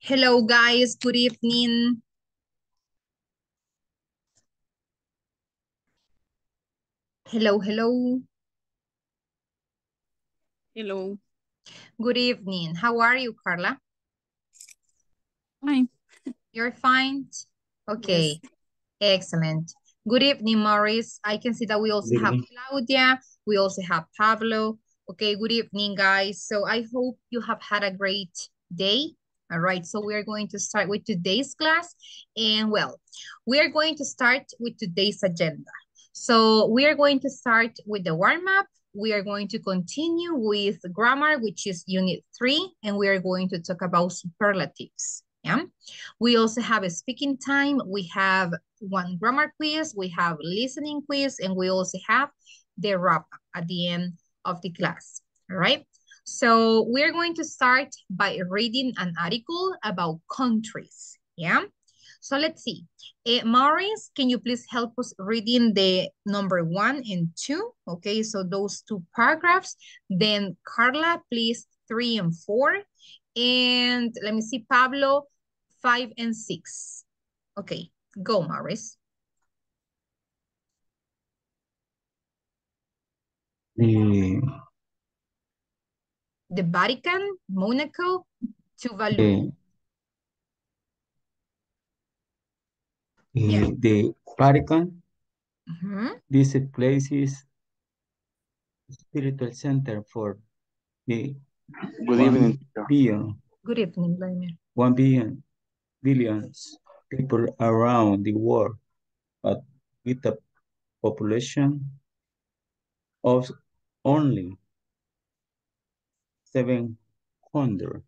Hello, guys. Good evening. Hello, hello. Hello. Good evening. How are you, Carla? Fine. You're fine? Okay. Excellent. Good evening, Maurice. I can see that we also have. Claudia. We also have Pablo. Okay, good evening, guys. So I hope you have had a great day. All right, so we are going to start with today's class. And well, we are going to start with today's agenda. So we are going to start with the warm-up. We are going to continue with grammar, which is unit three, and we are going to talk about superlatives. Yeah. We also have a speaking time. We have one grammar quiz. We have listening quiz, and we also have the wrap up at the end of the class. All right. So we're going to start by reading an article about countries. Yeah. So let's see. Uh, Maurice, can you please help us reading the number one and two? Okay, so those two paragraphs. Then Carla, please three and four. And let me see, Pablo, five and six. Okay, go, Maurice. The, The Vatican, Monaco, Tuvalu. the, Yeah. the Vatican, Mhm. this place is spiritual center for the Good evening. billion, Good evening, Vladimir. one billion, billions people around the world, but with a population of only seven hundred.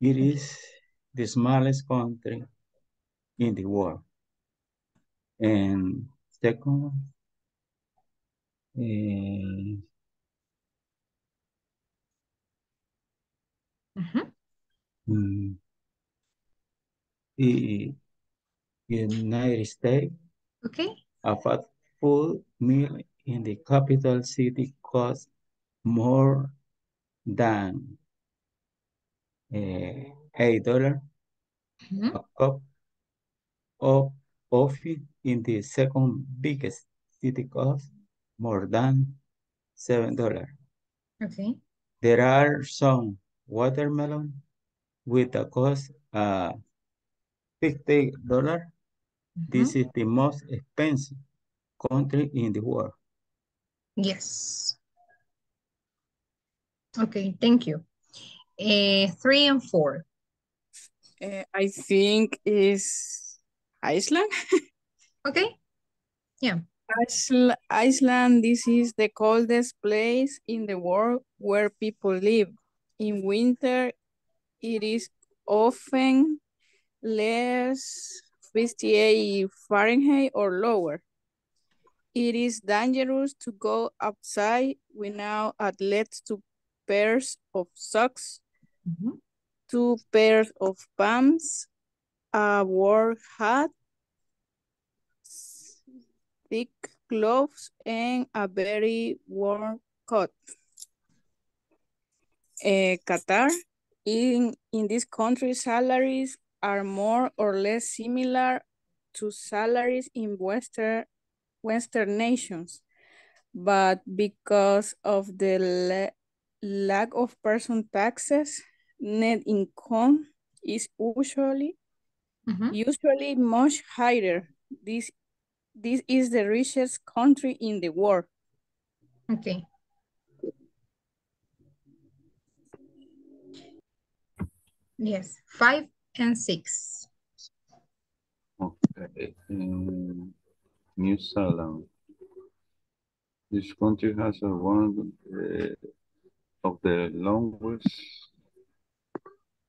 It is the smallest country in the world. And second, uh, mm, the United States, Okay. a fast food meal in the capital city costs more than eh, eight dollars. Mhm. A cup of coffee in the second biggest city costs more than seven dollars. Okay. There are some watermelon with a cost uh fifty dollars. This Mhm. is the most expensive country in the world. Yes. Okay, thank you. Uh, three and four. Uh, I think is Iceland. Okay. Yeah, Iceland, Iceland, this is the coldest place in the world where people live. In winter, it is often less 58 Fahrenheit or lower. It is dangerous to go outside without at least two pairs of socks, Mhm. two pairs of pants, a warm hat, thick gloves, and a very warm coat. Eh, Qatar, in, in this country, salaries are more or less similar to salaries in Western, Western nations. But because of the lack of person taxes, net income is usually Mhm. usually much higher. This this is the richest country in the world. Okay. Yes, five and six. Okay. in New Zealand. This country has a one uh, of the longest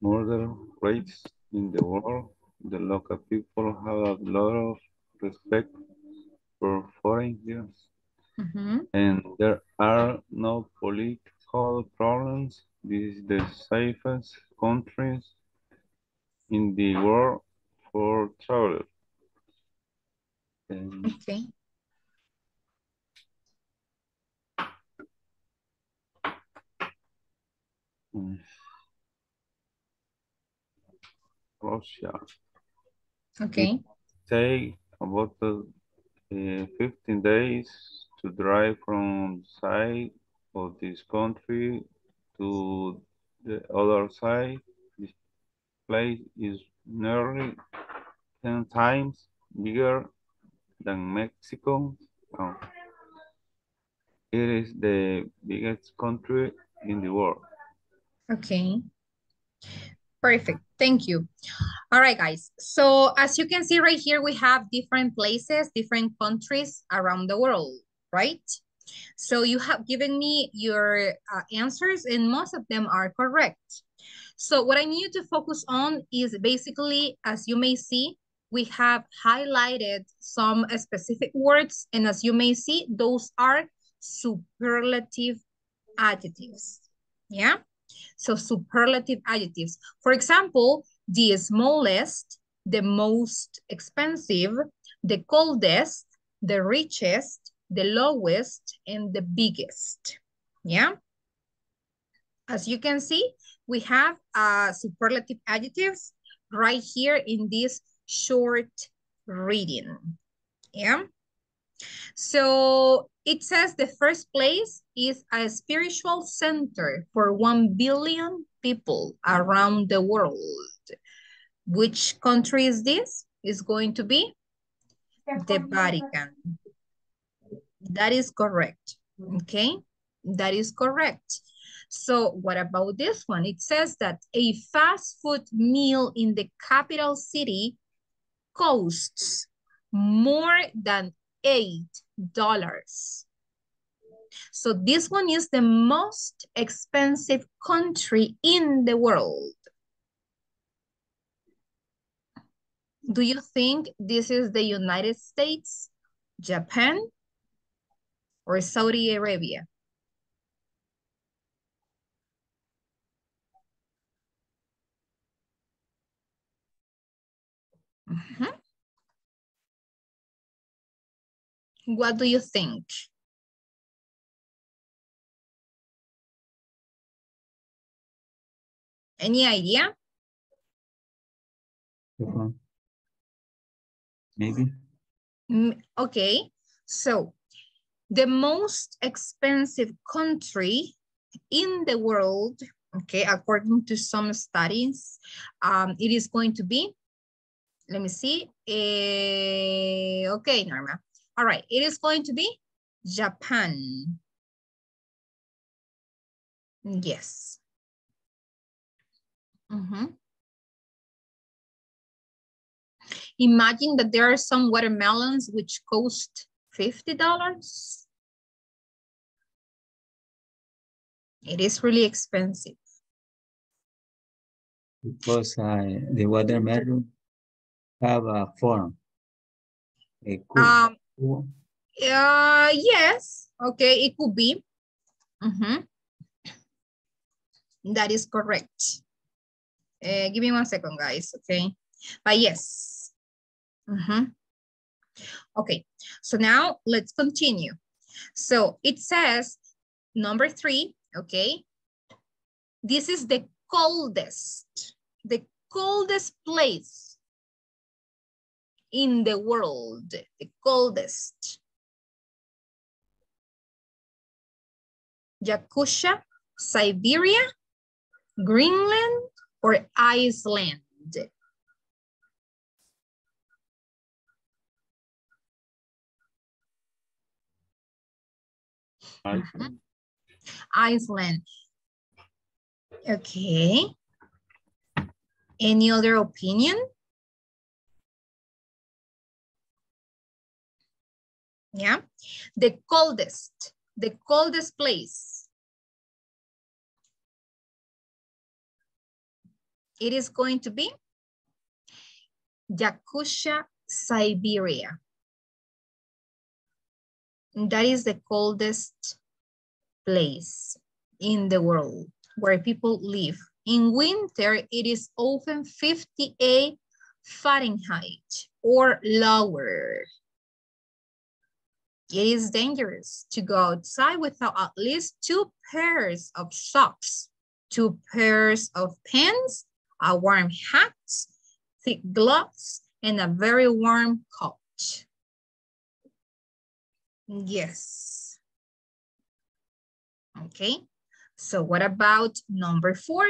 murder rates in the world. The local people have a lot of respect for foreigners, Mhm. and there are no political problems. This is the safest countries in the world for travel. And Okay. Mm, Russia. Okay. Take about uh, 15 days to drive from side of this country to the other side. This place is nearly 10 times bigger than Mexico. Oh. It is the biggest country in the world. Okay. Perfect. Thank you. All right, guys. So as you can see right here, we have different places, different countries around the world, right? So you have given me your uh, answers and most of them are correct. So what I need to focus on is basically, as you may see, we have highlighted some specific words. And as you may see, those are superlative adjectives. Yeah? So superlative adjectives. For example, the smallest, the most expensive, the coldest, the richest, the lowest, and the biggest. Yeah? As you can see, we have uh, superlative adjectives right here in this short reading. Yeah? So it says the first place is a spiritual center for 1 billion people around the world. Which country is this? Is going to be the Vatican. That is correct. Okay, that is correct. So what about this one? It says that a fast food meal in the capital city costs more than $8. So this one is the most expensive country in the world. Do you think this is the United States, Japan, or Saudi Arabia? Uh -huh. What do you think? Any idea? Maybe. Mm, okay, so the most expensive country in the world, okay, according to some studies, um, it is going to be, let me see, uh, okay, Norma. All right, it is going to be Japan. Yes. Mm -hmm. Imagine that there are some watermelons which cost $50. It is really expensive. Because uh, the watermelon have a form. A um, uh, yes, okay, it could be. Mm -hmm. That is correct. Uh, give me one second, guys, okay? But yes. Mm -hmm. Okay, so now let's continue. So it says, number three, okay? This is the coldest, the coldest place in the world, the coldest. Yakutia, Siberia, Greenland, or Iceland? Iceland. Iceland. Okay. Any other opinion? Yeah? The coldest, the coldest place. It is going to be Yakutia, Siberia. That is the coldest place in the world where people live. In winter, it is often 58 Fahrenheit or lower. It is dangerous to go outside without at least two pairs of socks, two pairs of pants, a warm hat, thick gloves, and a very warm coat. Yes. Okay, so what about number four?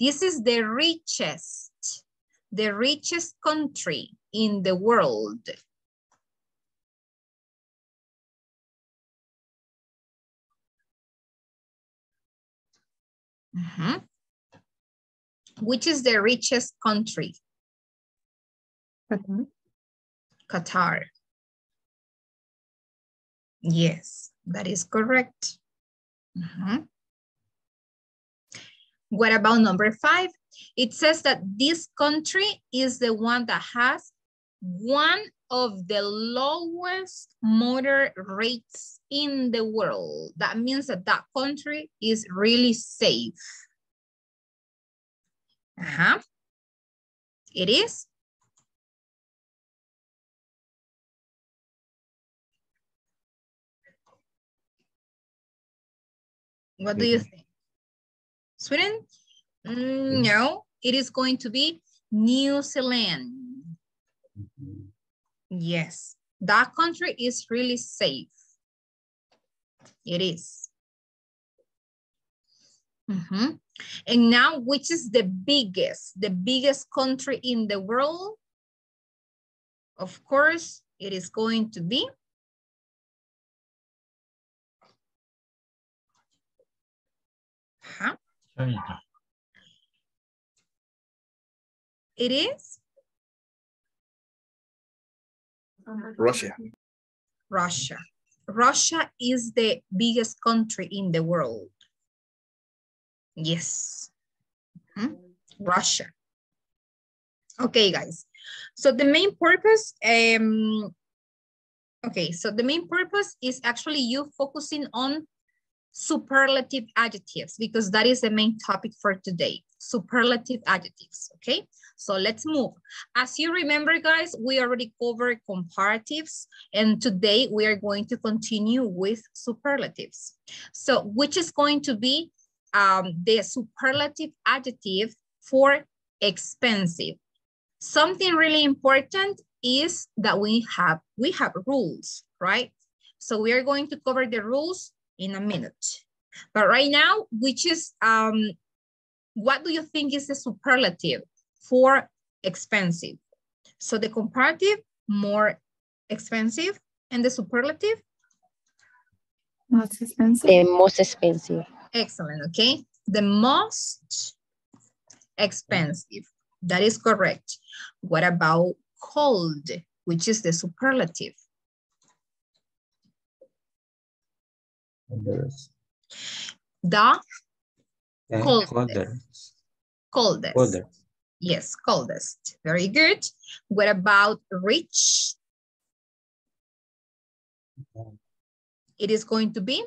This is the richest, the richest country in the world. Uh -huh. Which is the richest country? Qatar. Qatar. Yes, that is correct. Uh -huh. What about number five? It says that this country is the one that has one of the lowest murder rates in the world. That means that that country is really safe. Uh -huh. It is? What do you think? Sweden? Mm, no, it is going to be New Zealand. Yes, that country is really safe. It is. Mm -hmm. And now, which is the biggest, the biggest country in the world? Of course, it is going to be huh? China. It is? Russia. Russia. Russia is the biggest country in the world. Yes. Hmm? Russia. Okay, guys. So the main purpose, um, okay, so the main purpose is actually you focusing on superlative adjectives because that is the main topic for today, superlative adjectives, okay? So let's move. As you remember, guys, we already covered comparatives, and today we are going to continue with superlatives. So which is going to be um, the superlative adjective for expensive. Something really important is that we have, we have rules, right? So we are going to cover the rules in a minute. But right now, which is, um, what do you think is the superlative for expensive? So the comparative, more expensive, and the superlative? Most expensive. The most expensive. Excellent, okay? The most expensive. That is correct. What about cold, which is the superlative? Coldest. The And Coldest. coldest. coldest. Coldest. Yes, coldest. Very good. What about rich? It is going to be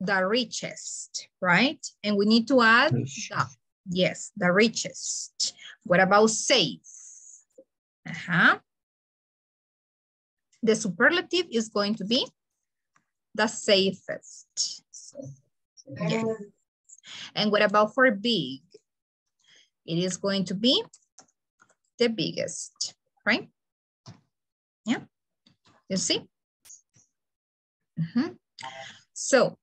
the richest, right? And we need to add Rich. the, yes, the richest. What about safe? Uh-huh. The superlative is going to be the safest. Yeah. And what about for big? It is going to be the biggest, right? Yeah, you see? Mhm. So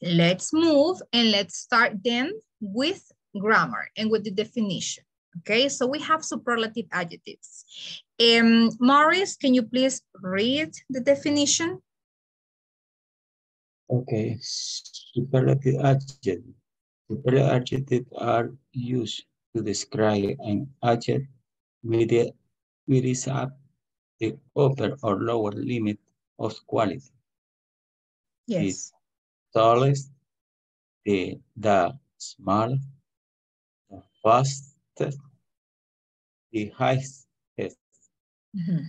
let's move and let's start then with grammar and with the definition. Okay, so we have superlative adjectives. Um, Maurice, can you please read the definition? Okay, superlative adjective. Superlative adjectives are used to describe an object with it, with is up the upper or lower limit of quality. Yes. The Tallest, the, the smallest, the fastest, the highest. Mhm.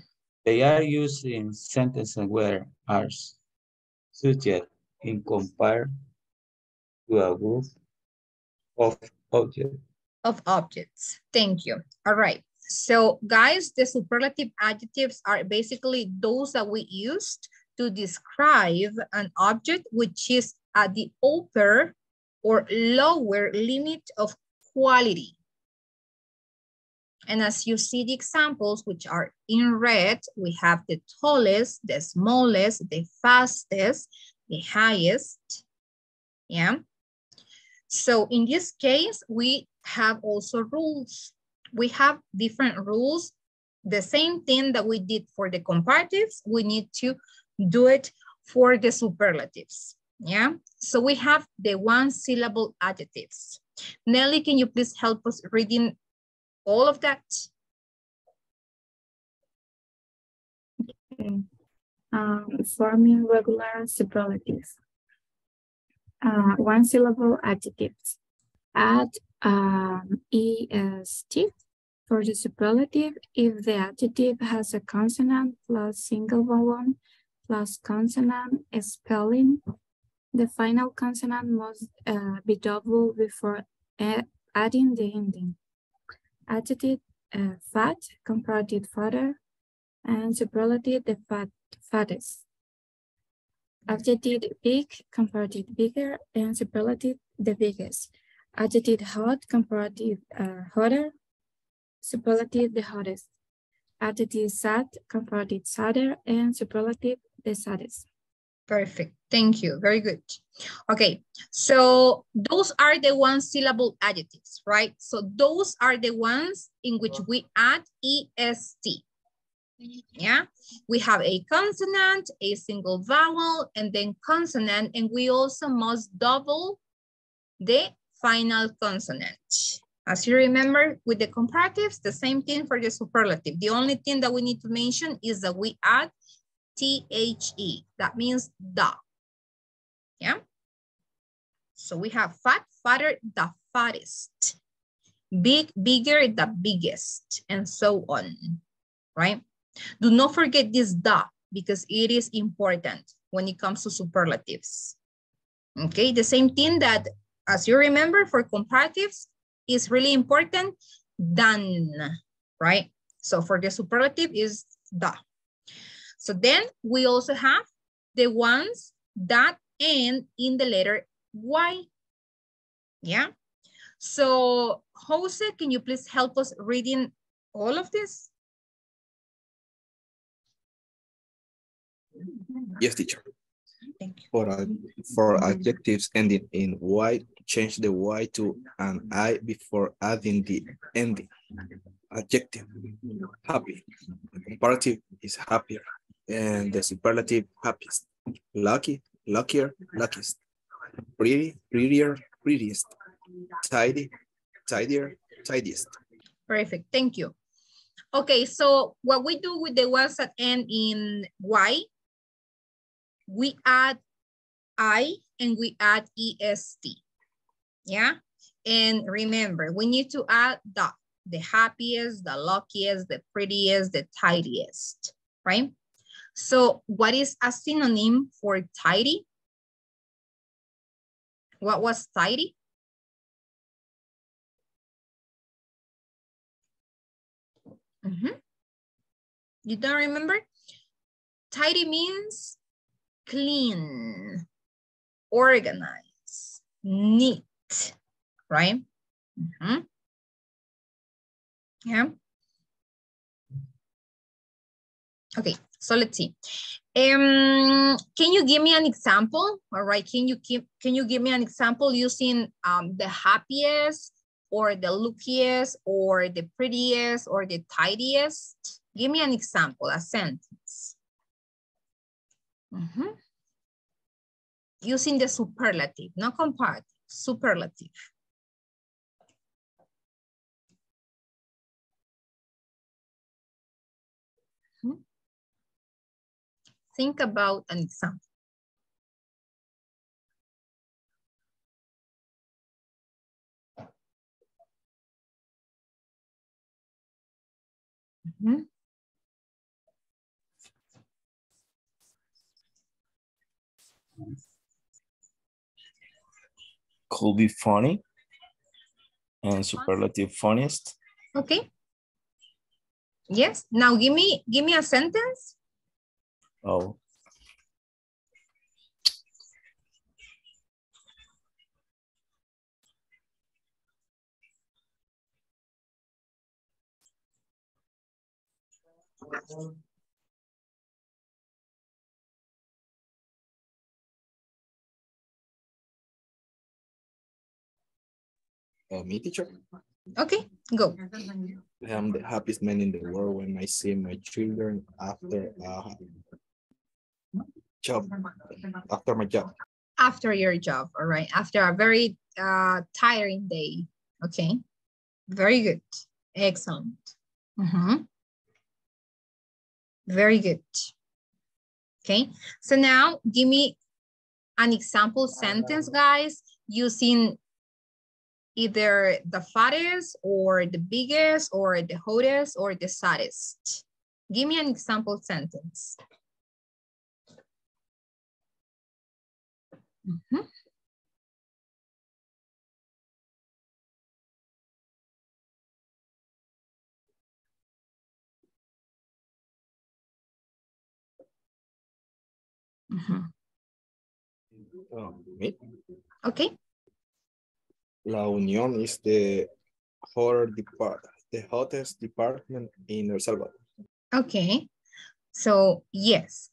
They are used in sentences where are subject in compare to a group of objects. Of objects. Thank you. All right. So guys, the superlative adjectives are basically those that we used to describe an object which is at the upper or lower limit of quality. And as you see the examples, which are in red, we have the tallest, the smallest, the fastest, the highest, yeah? So in this case, we have also rules. We have different rules. The same thing that we did for the comparatives, we need to do it for the superlatives, yeah? So we have the one syllable adjectives. Nelly, can you please help us reading all of that? Okay. Um, forming regular superlatives. Uh, one syllable adjectives. Add um, est for the superlative if the adjective has a consonant plus single vowel plus consonant spelling. The final consonant must uh, be double before adding the ending. Adjective uh, fat, comparative fatter, and superlative the fat, fattest. Adjective big, comparative bigger, and superlative the biggest. Adjective hot, comparative uh, hotter, superlative the hottest. Adjective sad, comparative sadder, and superlative the saddest. Perfect. Thank you. Very good. Okay, so those are the one syllable adjectives, right? So those are the ones in which we add est. Yeah, we have a consonant, a single vowel, and then consonant, and we also must double the final consonant. As you remember with the comparatives, the same thing for the superlative. The only thing that we need to mention is that we add T-H-E. That means the. Yeah. So we have fat, fatter, the fattest. Big, bigger, the biggest, and so on, right? Do not forget this the because it is important when it comes to superlatives. Okay, the same thing that, as you remember, for comparatives is really important, than, right? So for the superlative is the. So then we also have the ones that end in the letter Y. Yeah. So Jose, can you please help us reading all of this? Yes, teacher. Thank you. For, uh, ad- for adjectives ending in Y, change the Y to an I before adding the ending. Adjective, happy. The comparative is happier. And the superlative, happiest. Lucky, luckier, luckiest. Pretty, prettier, prettiest. Tidy, tidier, tidiest. Perfect, thank you. Okay, so what we do with the ones that end in Y, we add I and we add EST, yeah? And remember, we need to add the, the happiest, the luckiest, the prettiest, the tidiest, right? So what is a synonym for tidy? What was tidy? Mm -hmm. You don't remember? Tidy means clean, organized, neat, right? Mm -hmm. Yeah. Okay, so let's see. Um, can you give me an example? All right, can you give, can you give me an example using um, the happiest or the luckiest or the prettiest or the tidiest? Give me an example, a sentence. Mm -hmm. Using the superlative, not comparative, superlative. Mm-hmm. Think about an example. Mm -hmm. Could be funny and superlative funniest. Okay. Yes. Now give me give me a sentence. Oh. Uh, me, teacher. Okay, go. I'm the happiest man in the world when I see my children after a job, after my job. After your job, all right. After a very uh, tiring day. Okay, very good. Excellent. Mhm. Very good. Okay, so now give me an example sentence, guys, using either the fattest or the biggest or the hottest or the saddest. Give me an example sentence. Mhm. Mhm. Uh, me? Okay, La Unión is the hotter depart, the hottest department in El Salvador. okay. So yes,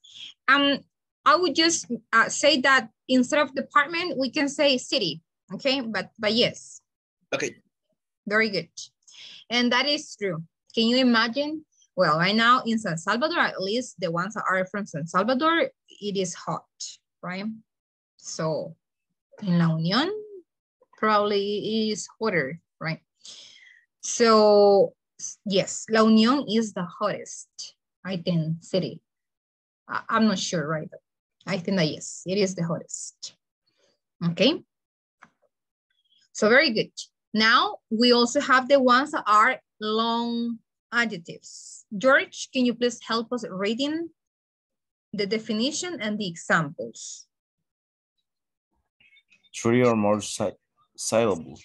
um, I would just uh, say that instead of department, we can say city, okay? But, but yes, Okay. very good. And that is true. Can you imagine? Well, right now in San Salvador, at least the ones that are from San Salvador, it is hot, right? So in La Unión, probably is hotter, right? So yes, La Unión is the hottest, I think, city. I- I'm not sure, right? But I think that yes, it is the hottest. Okay. So very good. Now we also have the ones that are long adjectives. George, can you please help us reading the definition and the examples? Three or more sy- syllables.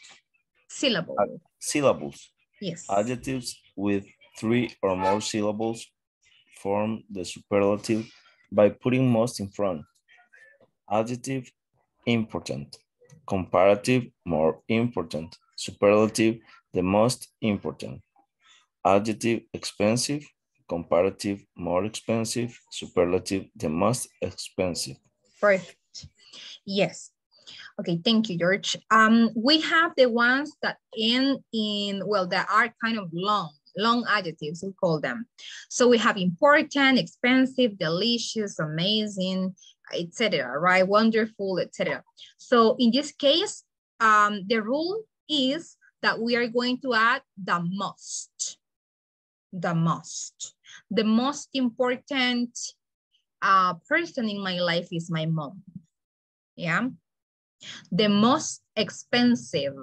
Syllable, uh, Syllables. yes. Adjectives with three or more syllables form the superlative by putting most in front. Adjective, important. Comparative, more important. Superlative, the most important. Adjective, expensive. Comparative, more expensive. Superlative, the most expensive. Perfect. Yes. Okay, thank you, George. Um, we have the ones that end in, well, that are kind of long, long adjectives, we call them. So we have important, expensive, delicious, amazing, etc. right? Wonderful, etc. So in this case, um, the rule is that we are going to add the most, the most. The most important uh, person in my life is my mom. Yeah. The most expensive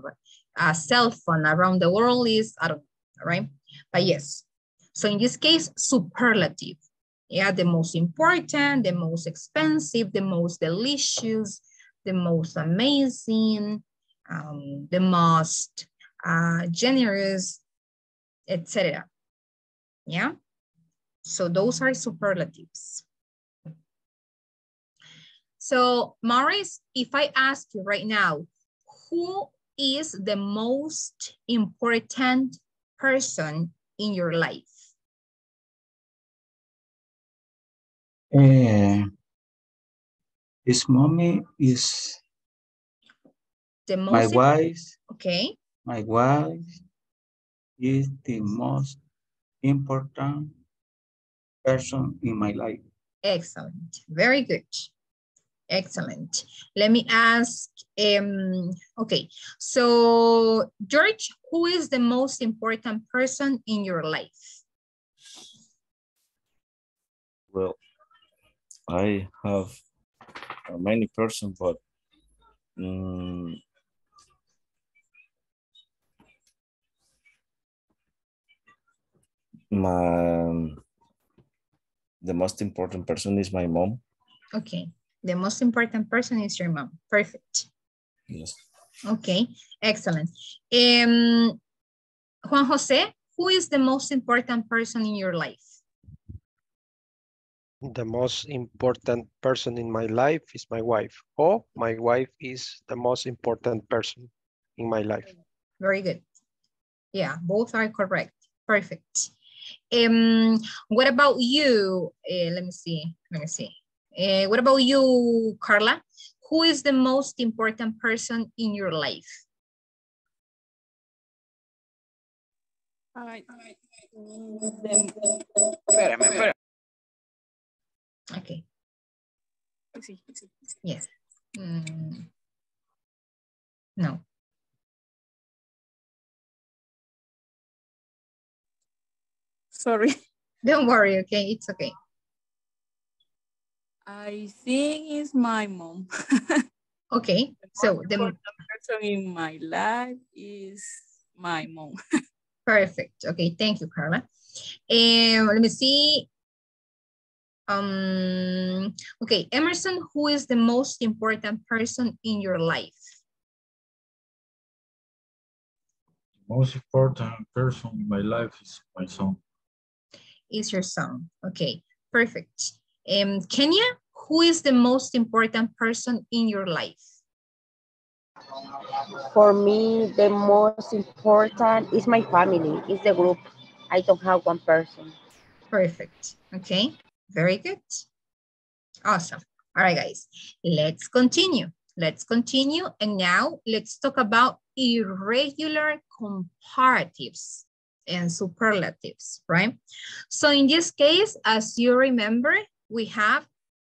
uh, cell phone around the world is, I don't know, right? But yes. So in this case, superlative. Yeah, the most important, the most expensive, the most delicious, the most amazing, um, the most uh, generous, etc. Yeah. So those are superlatives. So Maurice, if I ask you right now, who is the most important person in your life? Eh, his mommy is The my wife. okay, My wife is the most important person in my life. excellent, very good. Excellent. Let me ask, um, okay, so George, who is the most important person in your life? Well, I have uh, many persons, but mm, my the most important person is my mom. Okay, the most important person is your mom. Perfect. Yes. Okay, excellent. Um, Juan Jose, who is the most important person in your life? The most important person in my life is my wife. Oh, my wife is the most important person in my life. Very good. Yeah, both are correct. Perfect. Um, what about you? Uh, let me see. Let me see. Uh, what about you, Carla? Who is the most important person in your life? I, the, espérame, espérame. Okay. Sí, sí. Yes. Mm. No. Sorry. Don't worry, okay? It's okay. I think it's my mom. Okay, so the person in my life is my mom. perfect. Okay, thank you, Carla. And let me see. Um, okay, Emerson, who is the most important person in your life? The most important person in my life is my son. Is your son. Okay, perfect. Um, Kenya, who is the most important person in your life? For me, the most important is my family, is the group. I don't have one person. Perfect. Okay, very good. Awesome. All right, guys, let's continue. Let's continue. And now let's talk about irregular comparatives and superlatives, right? So in this case, as you remember, we have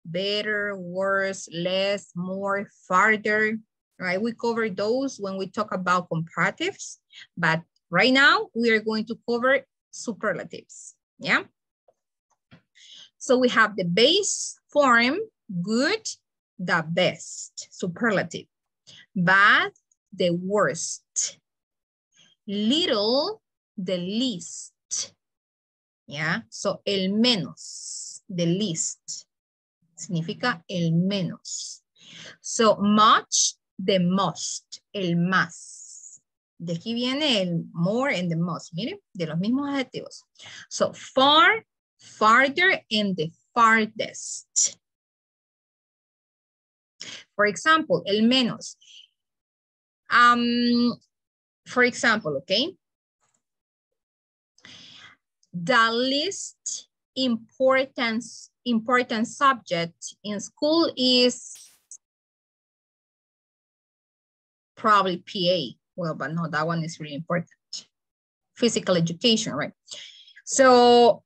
better, worse, less, more, farther, right? We cover those when we talk about comparatives, but right now we are going to cover superlatives, yeah? So we have the base form, good, the best, superlative, bad, the worst, little, the least, yeah? So el menos, the least, significa el menos. So much, the most, el más. De aquí viene el more and the most. Miren, de los mismos adjetivos. So far, farther, and the farthest. For example, el menos. Um, for example, okay. The least importance important subject in school is probably PA. Well, but no, that one is really important. Physical education, right? So,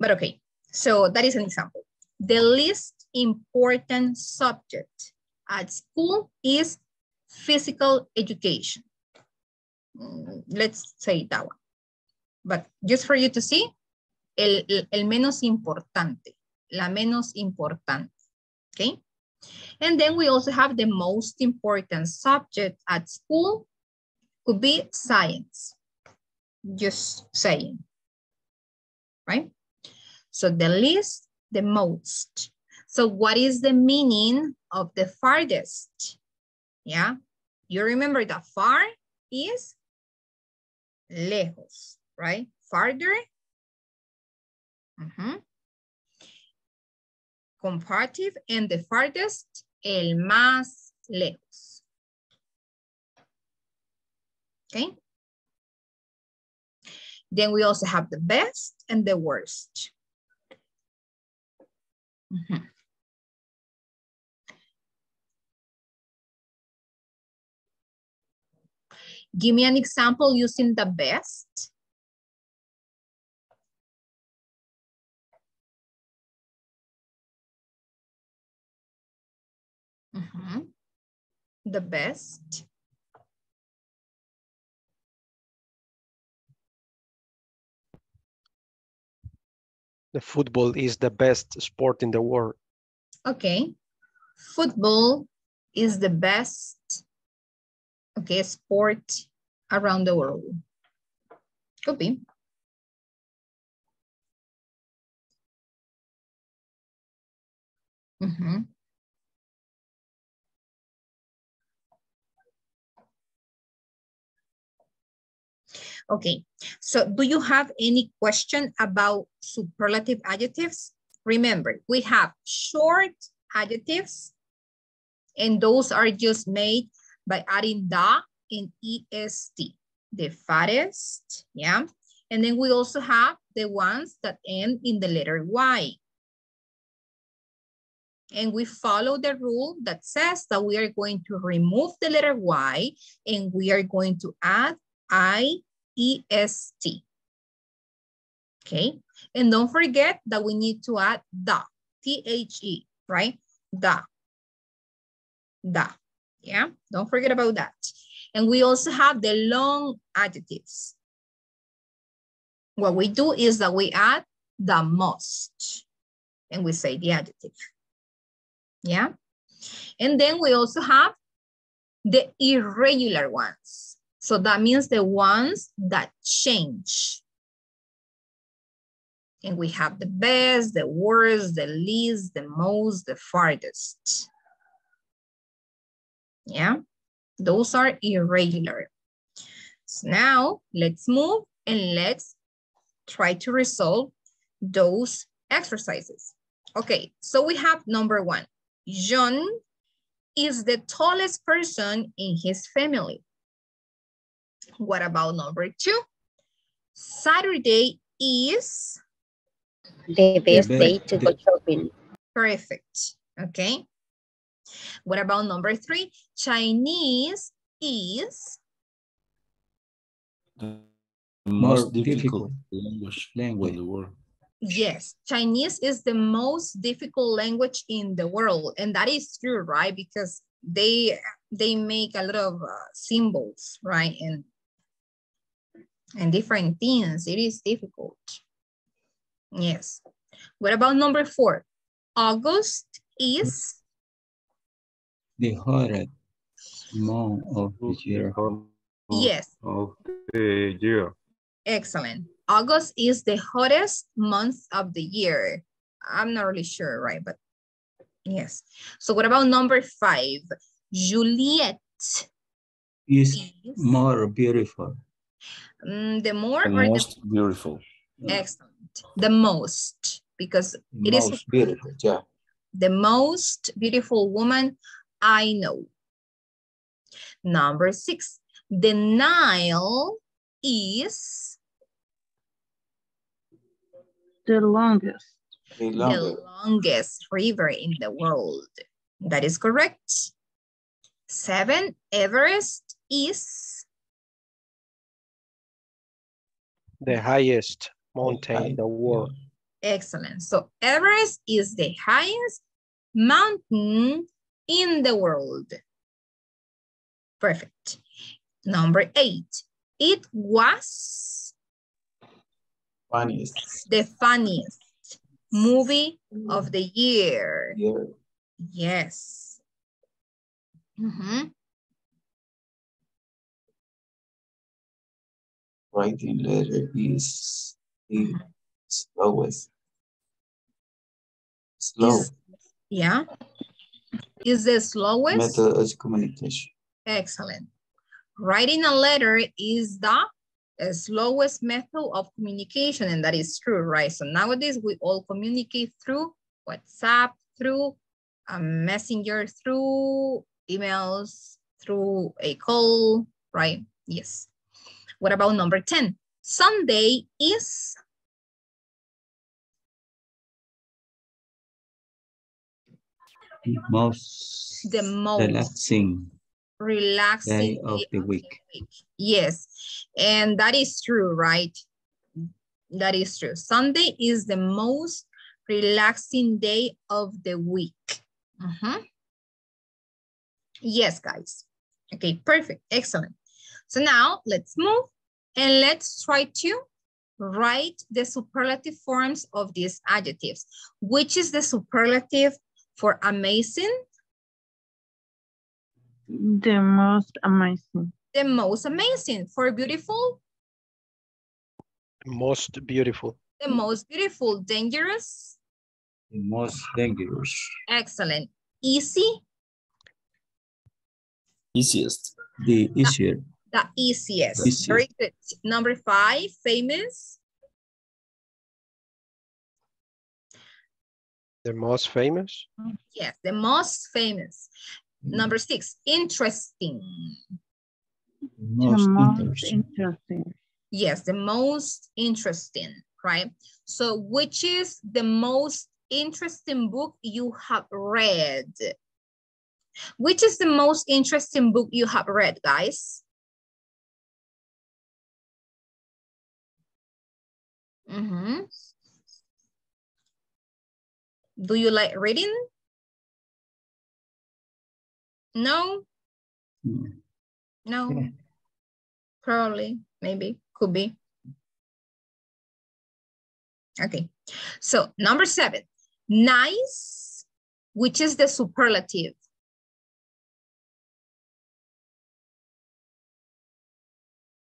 but okay. So that is an example. The least important subject at school is physical education. Mm, Let's say that one. But just for you to see, el, el, el menos importante, la menos importante, okay? And then we also have the most important subject at school could be science. Just saying, right? So the least, the most. So what is the meaning of the farthest? Yeah, you remember that far is lejos, right? Farther. Mhm. Comparative and the farthest, el más lejos. Okay. Then we also have the best and the worst. Mhm. Give me an example using the best. Mhm. The best. The football is the best sport in the world. Okay. Football is the best, okay, sport around the world. Could be. Mhm. Okay, so do you have any question about superlative adjectives? Remember, we have short adjectives, and those are just made by adding the and est. The fattest, yeah. And then we also have the ones that end in the letter Y. And we follow the rule that says that we are going to remove the letter Y and we are going to add I-E-S-T. Okay, and don't forget that we need to add the, T-H-E, right? The, the, yeah? Don't forget about that. And we also have the long adjectives. What we do is that we add the most and we say the adjective. Yeah. And then we also have the irregular ones. So that means the ones that change. And we have the best, the worst, the least, the most, the farthest. Yeah, those are irregular. So now let's move and let's try to resolve those exercises. Okay, so we have number one. John is the tallest person in his family. What about number two? Saturday is the best day to go shopping. Perfect. Okay. What about number three? Chinese is the most difficult, difficult language, language in the world. Yes, Chinese is the most difficult language in the world. And that is true, right? Because they they make a lot of uh, symbols, right? And, and different things. It is difficult. Yes. What about number four? August is? The hottest month of the year. Yes. Of the year. Excellent. August is the hottest month of the year. I'm not really sure, right? But yes. So what about number five? Juliet is, is more beautiful. Um, the more the most the, beautiful. Excellent. The most because the it most is beautiful. Yeah. The most beautiful woman I know. Number six. The Nile is the longest. The longest. the longest river in the world. That is correct. Seven, Everest is the highest mountain in the world. Excellent. So Everest is the highest mountain in the world. Perfect. Number eight, it was funniest. The funniest movie of the year. year. Yes. Mm -hmm. Writing letter is the mm-hmm. slowest. Slow. Is, yeah. Is the slowest? Method of communication. Excellent. Writing a letter is the uh, slowest method of communication, and that is true, right? So nowadays we all communicate through WhatsApp, through a messenger, through emails, through a call, right? Yes. What about number 10? Sunday is most the most relaxing relaxing day of the week. week. Yes, and that is true, right? That is true. Sunday is the most relaxing day of the week. Uh -huh. Yes, guys. Okay, perfect. Excellent. So now let's move and let's try to write the superlative forms of these adjectives. Which is the superlative for amazing? The most amazing. The most amazing. For beautiful? Most beautiful. The most beautiful. Dangerous? The most dangerous. Excellent. Easy? Easiest. The easier. The, the easiest. easiest. Very good. Number five, famous? The most famous? Yes, the most famous. Number six, interesting. Most, most interesting. interesting. Yes, the most interesting, right? So which is the most interesting book you have read? Which is the most interesting book you have read, guys? Mm -hmm. Do you like reading? No? No? Yeah. Probably, maybe, could be. Okay, so number seven, nice, which is the superlative.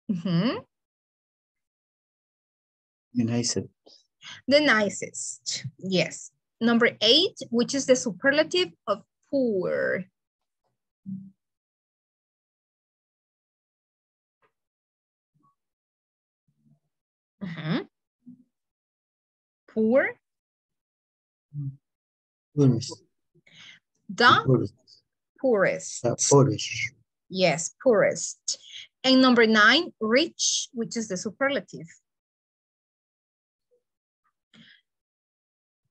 Mm -hmm. The nicest. The nicest, yes. Number eight, which is the superlative of poor. Uh -huh. Poor. Poorest. The Poorest. poorest. The poorest. Yes, poorest. And number nine, rich, which is the superlative.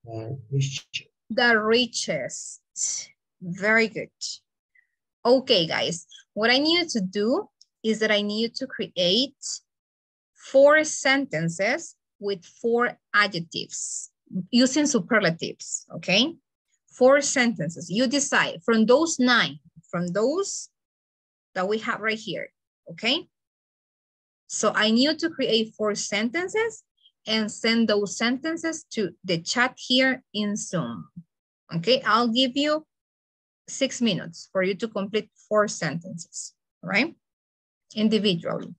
Uh, the rich. The richest. Very good. Okay, guys. What I need to do is that I need to create four sentences with four adjectives using superlatives, okay? Four sentences. You decide from those nine, from those that we have right here, okay? So I need to create four sentences and send those sentences to the chat here in Zoom. Okay, I'll give you six minutes for you to complete four sentences, right? Individually.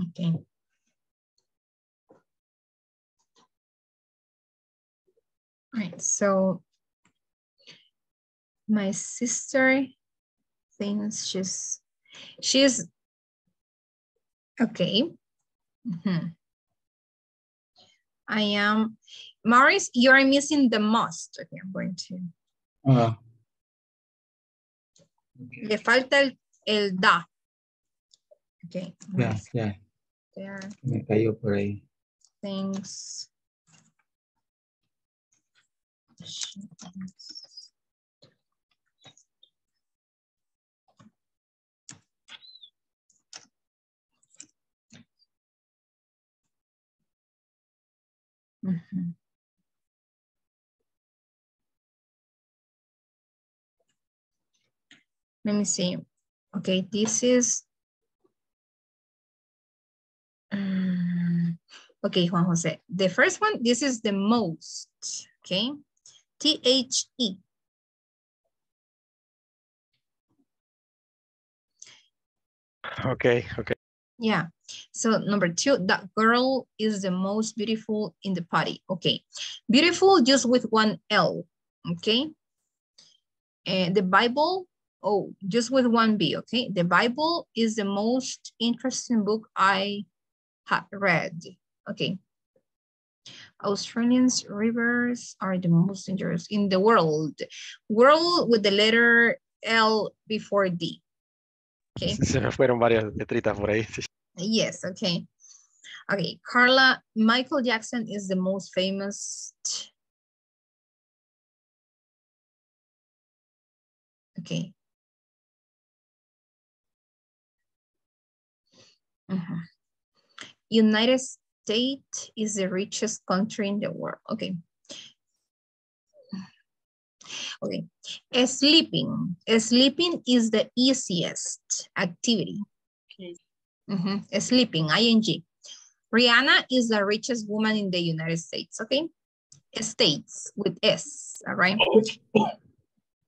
Okay. Right, so my sister thinks she's she's okay. Mhm. I am Maurice, you're missing the most. Okay, I'm going to. Ah, Le falta el, el da. Okay. Yeah, ya, There me cayó por ahí. things. Mhm. Let me see. Okay, this is. Mm, okay, Juan Jose. The first one, this is the most. Okay, T H E. Okay, okay. Yeah. So number two, that girl is the most beautiful in the party. Okay. Beautiful just with one L. Okay. And the Bible, oh, just with one B. Okay. The Bible is the most interesting book I have read. Okay. Australians rivers are the most dangerous in the world. World with the letter L before D. Okay. Se me fueron varias letritas por ahí. Yes, okay. Okay, Carla, Michael Jackson is the most famous. Okay. Mhm. United States is the richest country in the world. Okay. Okay. Sleeping. Sleeping is the easiest activity. Mhm, Sleeping, ing. Rihanna is the richest woman in the United States, okay? States with S, all right?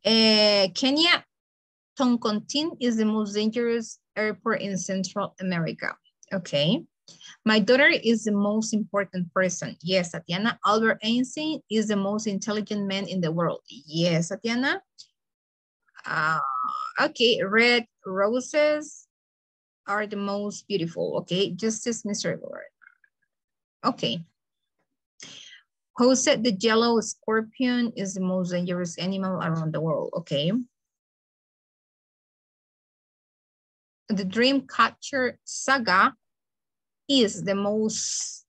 Eh, Kenia, Toncontin is the most dangerous airport in Central America, okay? My daughter is the most important person. Yes, Tatiana. Albert Einstein is the most intelligent man in the world. Yes, Tatiana. Uh, okay, red roses are the most beautiful. Okay, Justice Mr. Lord. Okay. Who said the yellow scorpion is the most dangerous animal around the world? Okay. The Dreamcatcher saga is the most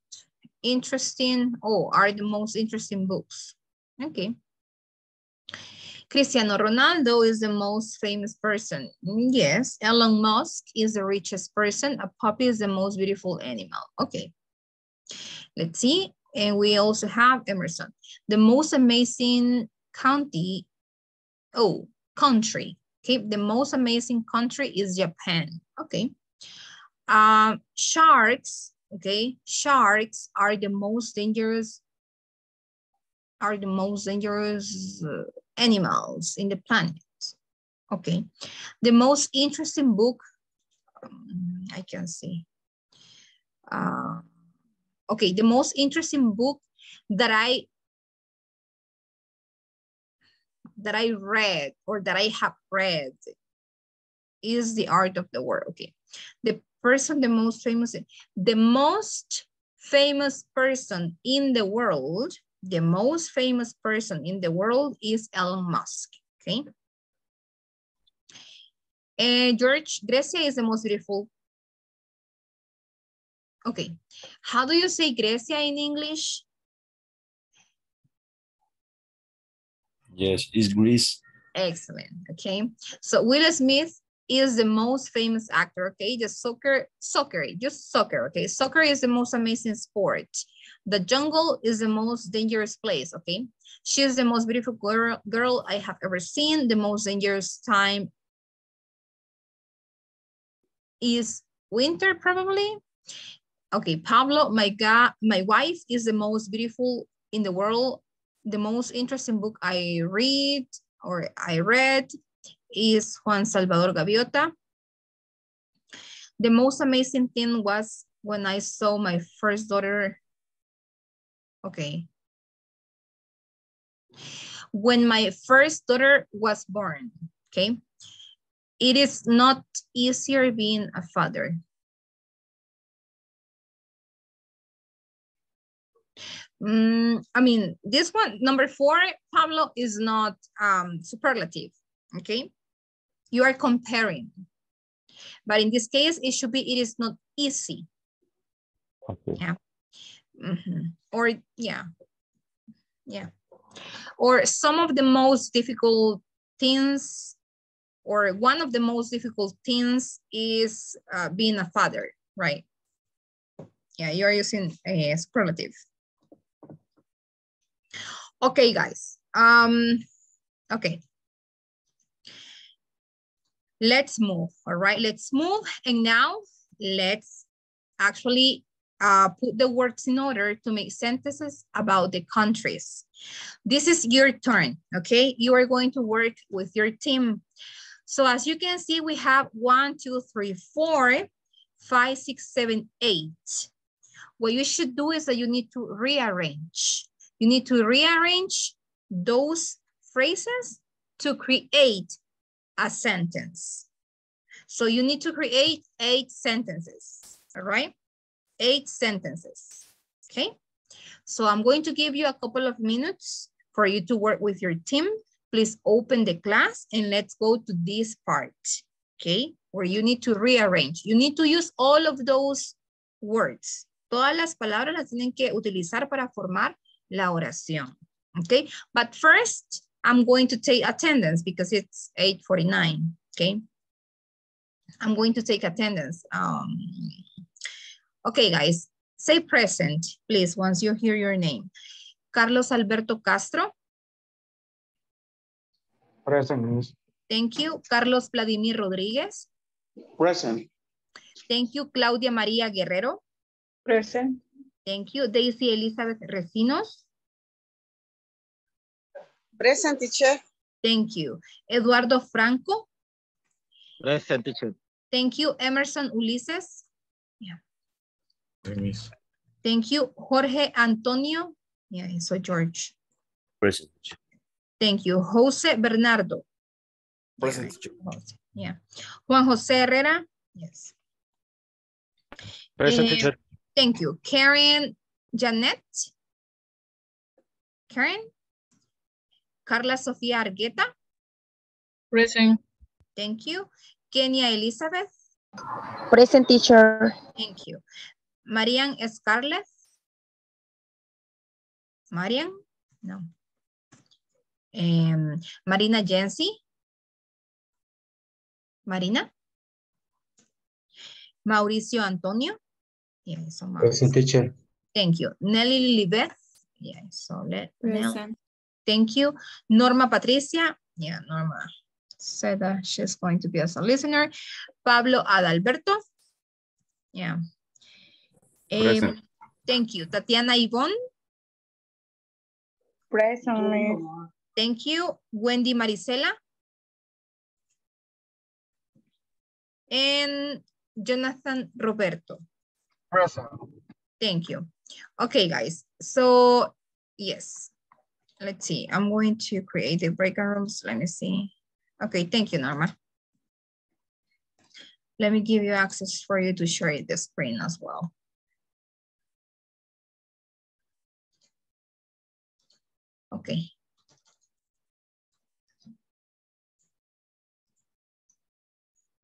interesting, oh, are the most interesting books. Okay. Cristiano Ronaldo is the most famous person. Yes, Elon Musk is the richest person. A puppy is the most beautiful animal. Okay. Let's see. And we also have Emerson. The most amazing county, oh, country. Okay, the most amazing country is Japan. Okay. Um, sharks, okay, sharks are the most dangerous, are the most dangerous uh, animals in the planet. Okay. The most interesting book, um, I can see. Uh, okay, the most interesting book that I that I read or that I have read is The Art of the War. Okay. The person, the most famous, the most famous person in the world, the most famous person in the world is Elon Musk. Okay. And George, Grecia is the most beautiful. Okay. How do you say Grecia in English? Yes, it's Greece. Excellent. Okay. So Will Smith is the most famous actor. Okay. The soccer, soccer, just soccer. Okay. Soccer is the most amazing sport. The jungle is the most dangerous place. Okay. She is the most beautiful girl, girl I have ever seen. The most dangerous time is winter, probably. Okay. Pablo, my God, my wife is the most beautiful in the world. The most interesting book I read or I read is Juan Salvador Gaviota. The most amazing thing was when I saw my first daughter. Okay. When my first daughter was born, okay? It is not easier being a father. Mm, I mean, this one, number four, Pablo, is not um, superlative, okay? You are comparing. But in this case, it should be, it is not easy. Okay. Yeah. Mm -hmm. Or, yeah. Yeah. Or some of the most difficult things, or one of the most difficult things is uh, being a father, right? Yeah, you are using a superlative. Okay, guys. Um, okay. Let's move, all right? Let's move. And now let's actually uh, put the words in order to make sentences about the countries. This is your turn, okay? You are going to work with your team. So as you can see, we have one, two, three, four, five, six, seven, eight. What you should do is that you need to rearrange. You need to rearrange those phrases to create a sentence. So you need to create eight sentences, all right? Eight sentences, okay? So I'm going to give you a couple of minutes for you to work with your team. Please open the class and let's go to this part, okay? Where you need to rearrange. You need to use all of those words. Todas las palabras las tienen que utilizar para formar la oración. Okay, but first I'm going to take attendance because it's 8.49, okay? I'm going to take attendance. Um, okay, guys, say present, please, once you hear your name. Carlos Alberto Castro. Present, miss. Thank you. Carlos Vladimir Rodríguez. Present. Thank you. Claudia María Guerrero. Present. Thank you. Daisy Elizabeth Recinos. Present, teacher. Thank you. Eduardo Franco. Present, teacher. Thank you. Emerson Ulises. Yeah. Thank you. Jorge Antonio. Yeah, so George. Present. Thank you. Jose Bernardo. Present. Yeah. Juan Jose Herrera. Yes. Present, teacher. Thank you. Karen Janet. Karen. Carla Sofía Argueta. Present. Thank you. Kenia Elizabeth. Present teacher. Thank you. Marian Scarlett. Marian? No. Em, Marina Jensi. Marina. Mauricio Antonio. Yeah, so Mauricio. Present teacher. Thank you. Nelly Lilibeth. Yeah, so let Nell. Present. Thank you. Norma Patricia. Yeah, Norma said that she's going to be as a listener. Pablo Adalberto. Yeah. Em, Present. Um, thank you. Tatiana Yvonne. Present. Thank you. Wendy Marisela. And Jonathan Roberto. Present. Thank you. Okay, guys. So, yes. Let's see. I'm going to create the breakout rooms. Let me see. Okay, thank you, Norma. Let me give you access for you to share the screen as well. Okay.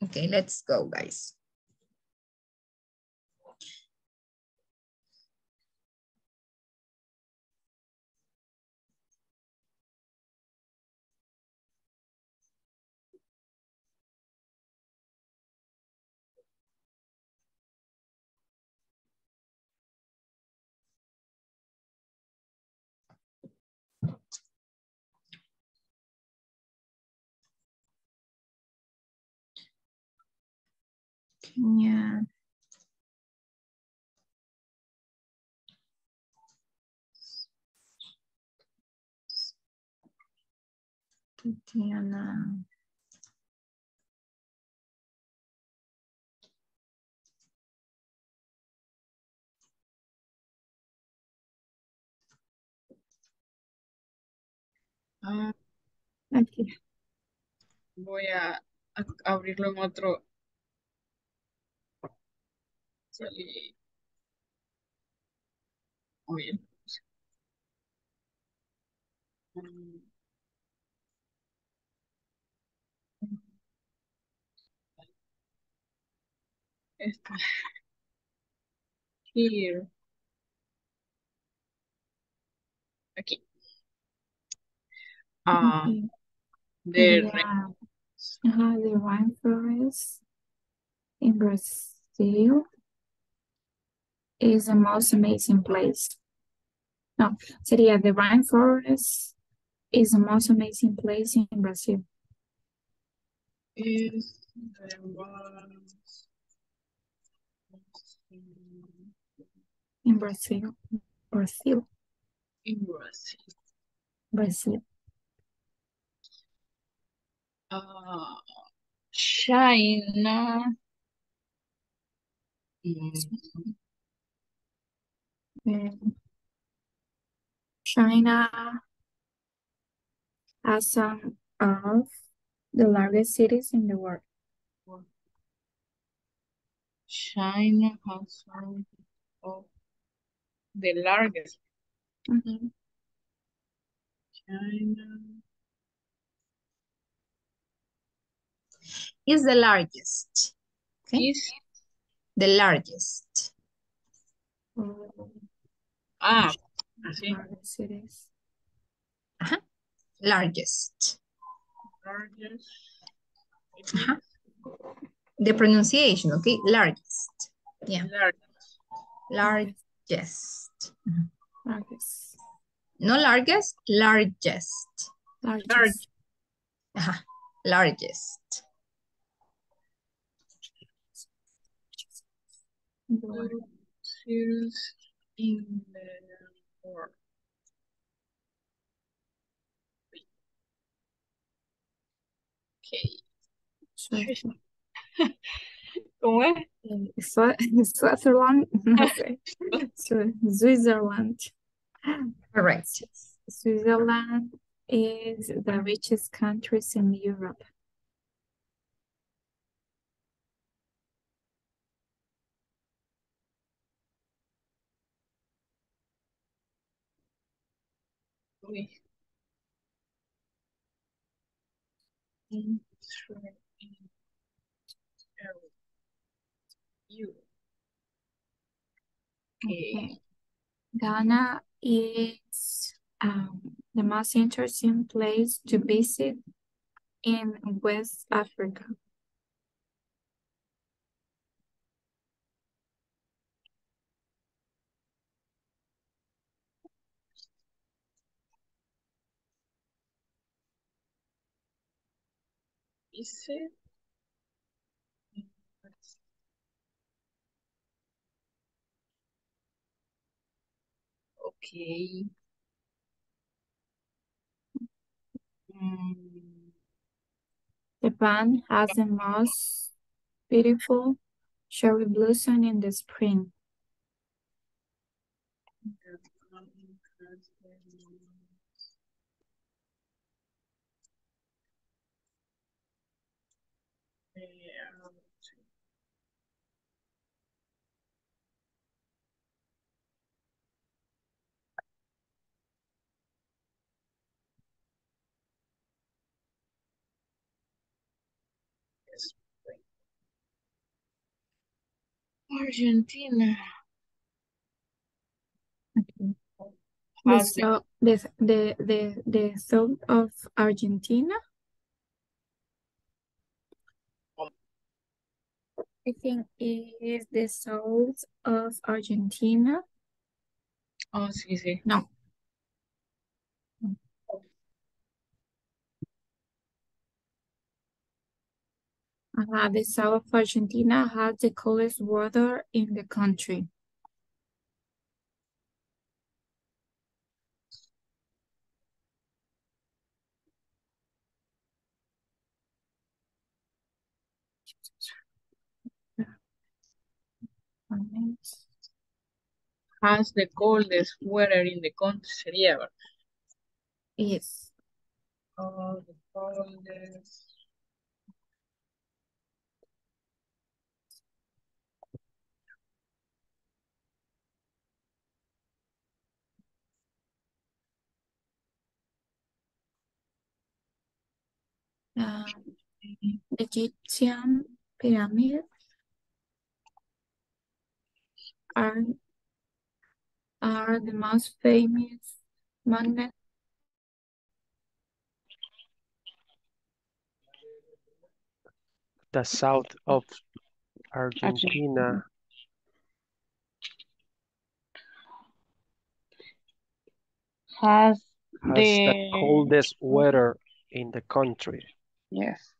Okay, let's go, guys. Yeah. Tatiana. Aquí. Voy a, a abrirlo en otro Salí. Muy bien. Mm. Está. Here. Aquí. Ah, Okay. de The, uh, uh, the rainforest in Brazil is the most amazing place. No, sería the rainforest is the most amazing place in Brazil. is the one In Brazil. Brazil. in Brazil. Brazil. Ah, China. Mm, China has some of the largest cities in the world. China has one of the largest. Mhm. China Is the largest. Okay. is The largest. Ah, así. Largest. Ajá. Largest. Largest. Ajá. The pronunciation, okay? Largest. Yeah. Largest. Largest. Largest. No largest, largest. Largest. Ajá. Largest. world. Cities in the world. Okay. Suecia. ¿Cómo es? Swa- Switzerland, sé. Switzerland. Correct. Switzerland is the richest countries in Europe. You. Okay. Ghana is um, the most interesting place to visit in West Africa. Is it? Okay. Mm, Japan has the most beautiful cherry blossom in the spring. Argentina Okay. The, has the so, the, the, the, the south of Argentina. I think it is the south of Argentina. Oh, sí, sí. No. Uh, the south of Argentina has the coolest weather in the country. Has the coldest weather in the country ¿verdad? Yes. Oh, the coldest. Uh, Egyptian pyramids are, are the most famous monument. The south of Argentina Has has the, the coldest weather in the country. Yes.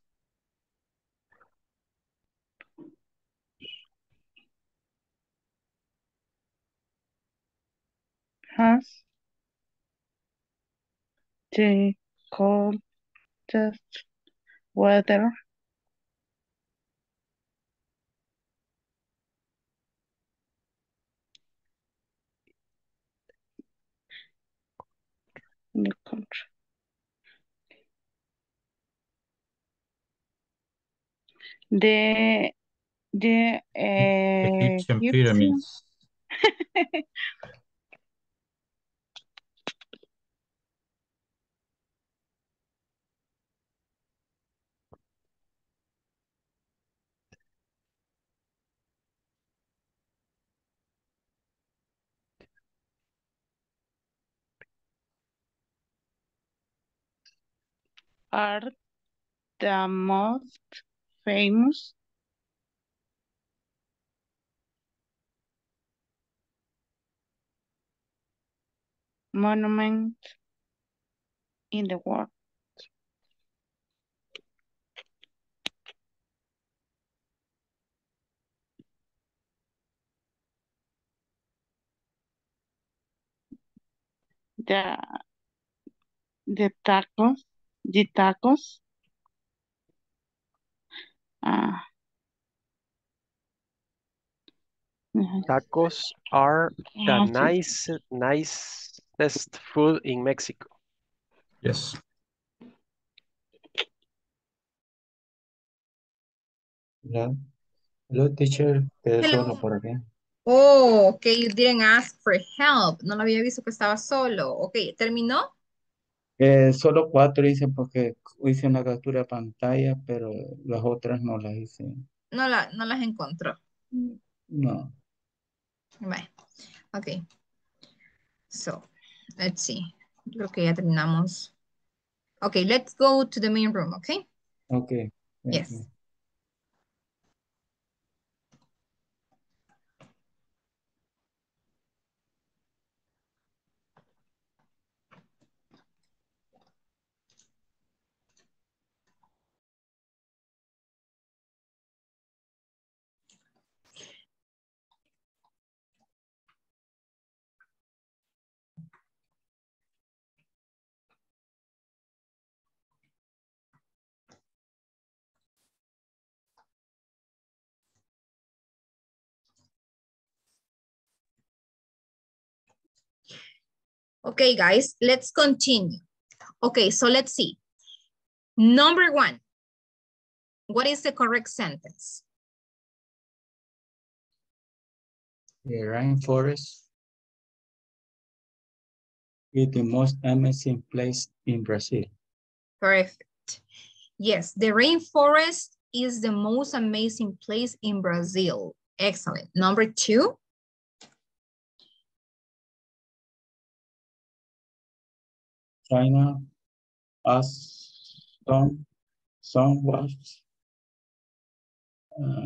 Has the coldest weather in the country. The the uh, Egyptian Egyptian pyramids. are the most famous monument in the world. The the tacos, the tacos. Uh, Tacos are the Ah, nice, nicest food in Mexico. Yes. Hello, Hello, teacher. Quedé Hello. solo por aquí. Oh, okay, you didn't ask for help. No lo había visto que estaba solo. Ok, ¿terminó? Eh, solo cuatro hice porque hice una captura de pantalla, pero las otras no las hice. No, la, no las encontró. No. Bye. Ok. So, let's see. Creo que ya terminamos. Okay, let's go to the main room, okay? Okay. thank Yes. you. Okay, guys, let's continue. Okay, so let's see. Number one, what is the correct sentence? The rainforest is the most amazing place in Brazil. Perfect. Yes, the rainforest is the most amazing place in Brazil. Excellent. Number two, China has some somewhat uh,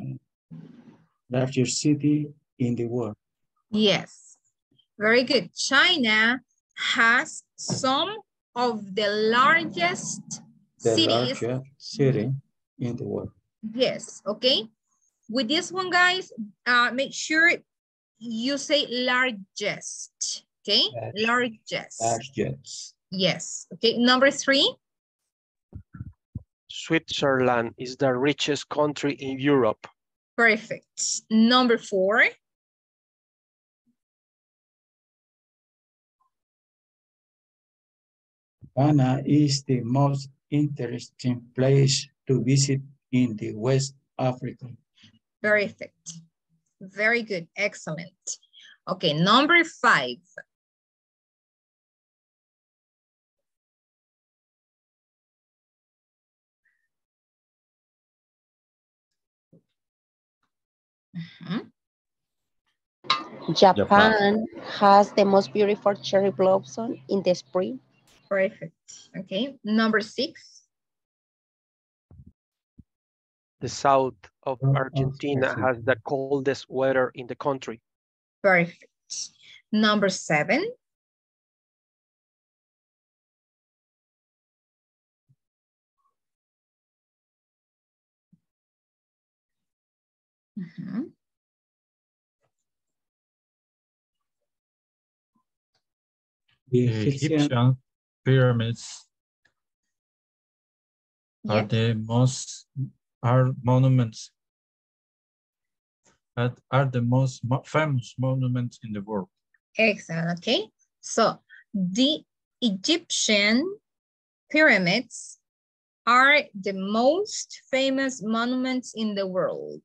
largest city in the world. yes. Very good. China has some of the largest The cities. largest city in the world. Yes, okay. With this one, guys, uh, make sure you say largest, okay? Largest. Largest. Yes, okay. Number three, Switzerland is the richest country in Europe. perfect. Number four, Ghana is the most interesting place to visit in the West Africa. Perfect. Very good. Excellent. Okay, number five. Mhm. Japan has the most beautiful cherry blossom in the spring. Perfect. Okay, number six. The south of Argentina has the coldest weather in the country. Perfect. Number seven. Mhm. The The Egyptian Egyptian pyramids are Yeah. the most are monuments that are the most famous monuments in the world. Excellent. Okay. So the Egyptian pyramids are the most famous monuments in the world.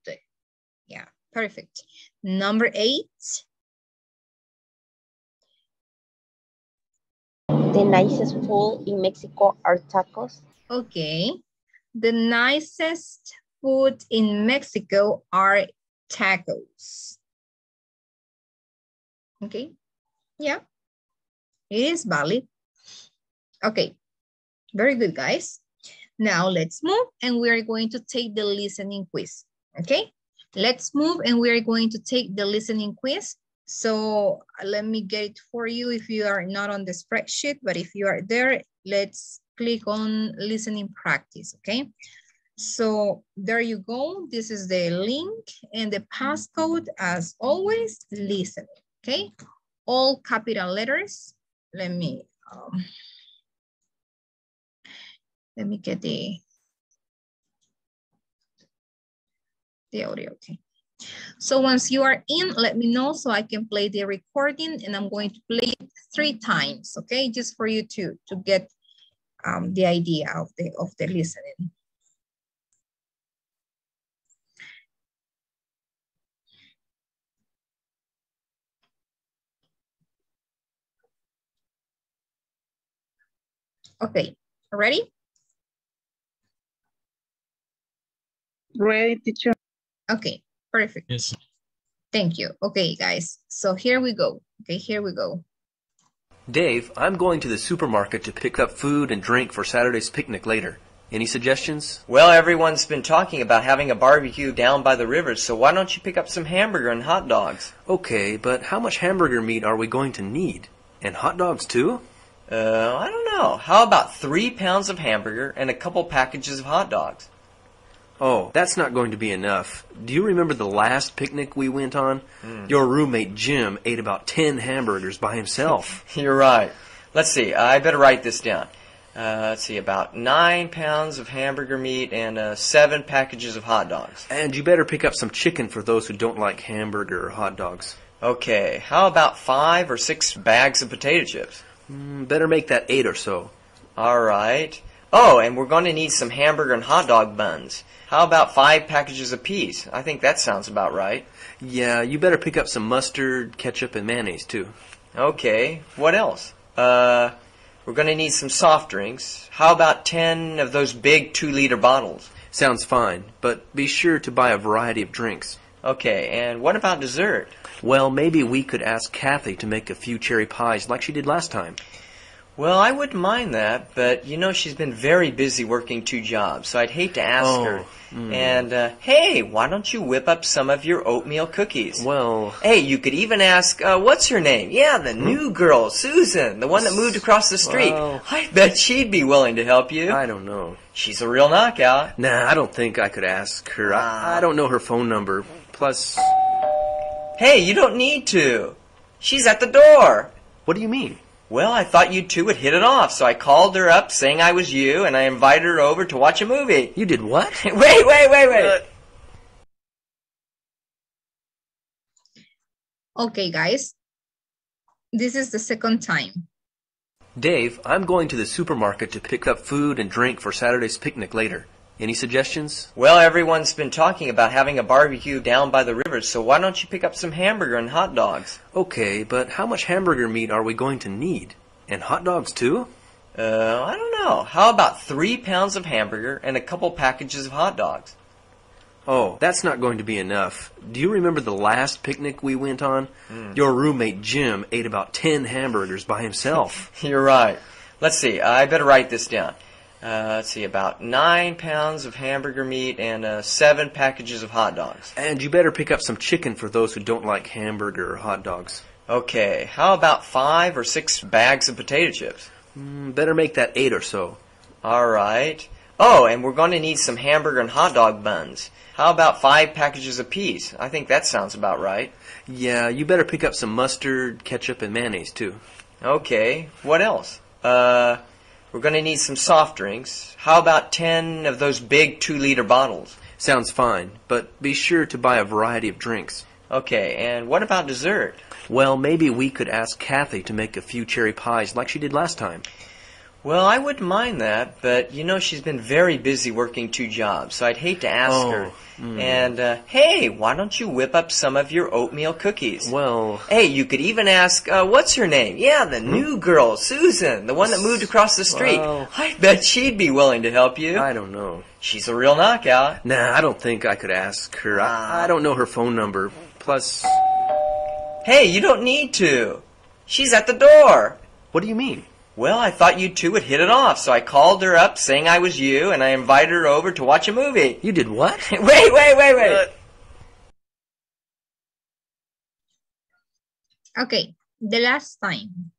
Perfect. Number eight. The nicest food in Mexico are tacos. Okay. The nicest food in Mexico are tacos. Okay. Yeah. It is valid. Okay. Very good, guys. Now let's move and we are going to take the listening quiz. Okay. Let's move and we are going to take the listening quiz. So let me get it for you if you are not on the spreadsheet, but if you are there, let's click on listening practice, okay? So there you go. This is the link and the passcode as always, listen, okay? All capital letters. Let me, um, let me get the, the audio, okay? So once you are in, let me know so I can play the recording and I'm going to play it three times, okay? Just for you to, to get um, the idea of the, of the listening. Okay, ready? Ready, teacher. Okay, perfect. Yes. Thank you. Okay, guys. So here we go. Okay, here we go. Dave, I'm going to the supermarket to pick up food and drink for Saturday's picnic later. Any suggestions? Well, everyone's been talking about having a barbecue down by the river, so why don't you pick up some hamburger and hot dogs? Okay, but how much hamburger meat are we going to need? And hot dogs too? Uh, I don't know. How about three pounds of hamburger and a couple packages of hot dogs? Oh, that's not going to be enough. Do you remember the last picnic we went on? Hmm. Your roommate Jim ate about 10 hamburgers by himself. You're right. Let's see. I better write this down. Uh, let's see. About nine pounds of hamburger meat and uh, seven packages of hot dogs. and you better pick up some chicken for those who don't like hamburger or hot dogs. Okay. How about five or six bags of potato chips? Mm, better make that eight or so. All right. Oh, and we're going to need some hamburger and hot dog buns. How about five packages apiece? I think that sounds about right. Yeah, you better pick up some mustard, ketchup, and mayonnaise too. Okay. What else? Uh, we're going to need some soft drinks. How about 10 of those big two liter bottles? Sounds fine, but be sure to buy a variety of drinks. Okay, and what about dessert? Well, maybe we could ask Kathy to make a few cherry pies like she did last time. Well, I wouldn't mind that, but you know she's been very busy working two jobs, so I'd hate to ask Oh, her. mm. And uh, hey, why don't you whip up some of your oatmeal cookies? Well, Hey, you could even ask, uh, what's her name? Yeah, the new girl, Susan, the one that moved across the street. Well- I bet she'd be willing to help you. I don't know. She's a real knockout. Nah, I don't think I could ask her. I, I don't know her phone number. Plus, Hey, you don't need to. She's at the door. what do you mean? Well, I thought you two would hit it off, so I called her up saying I was you, and I invited her over to watch a movie. You did what? wait, wait, wait, wait. Uh, okay, guys. This is the second time. Dave, I'm going to the supermarket to pick up food and drink for Saturday's picnic later. Any suggestions? Well, everyone's been talking about having a barbecue down by the river, so why don't you pick up some hamburger and hot dogs? Okay, but how much hamburger meat are we going to need? And hot dogs too? Uh, I don't know. How about three pounds of hamburger and a couple packages of hot dogs? Oh, that's not going to be enough. Do you remember the last picnic we went on? Your roommate Jim ate about 10 hamburgers by himself. You're right. Let's see. I better write this down. Uh, let's see. About nine pounds of hamburger meat and uh, seven packages of hot dogs. and you better pick up some chicken for those who don't like hamburger or hot dogs. Okay. How about five or six bags of potato chips? Mm, better make that eight or so. All right. Oh, and we're going to need some hamburger and hot dog buns. How about five packages apiece? I think that sounds about right. Yeah, you better pick up some mustard, ketchup, and mayonnaise too. Okay. What else? Uh, we're going to need some soft drinks. How about ten of those big two-liter bottles? Sounds fine, but be sure to buy a variety of drinks. Okay. And what about dessert? Well, maybe we could ask Kathy to make a few cherry pies like she did last time. Well, I wouldn't mind that, but you know she's been very busy working two jobs, so I'd hate to ask Oh, her. mm. And uh, hey, why don't you whip up some of your oatmeal cookies? Well, Hey, you could even ask, uh, what's her name? Yeah, the new girl, Susan, the one that moved across the street. Well- I bet she'd be willing to help you. I don't know. She's a real knockout. Nah, I don't think I could ask her. I, I don't know her phone number. Plus, Hey, you don't need to. She's at the door. what do you mean? Well, I thought you two would hit it off, so I called her up saying I was you, and I invited her over to watch a movie. You did what? wait, wait, wait, wait. Uh, okay, the last time.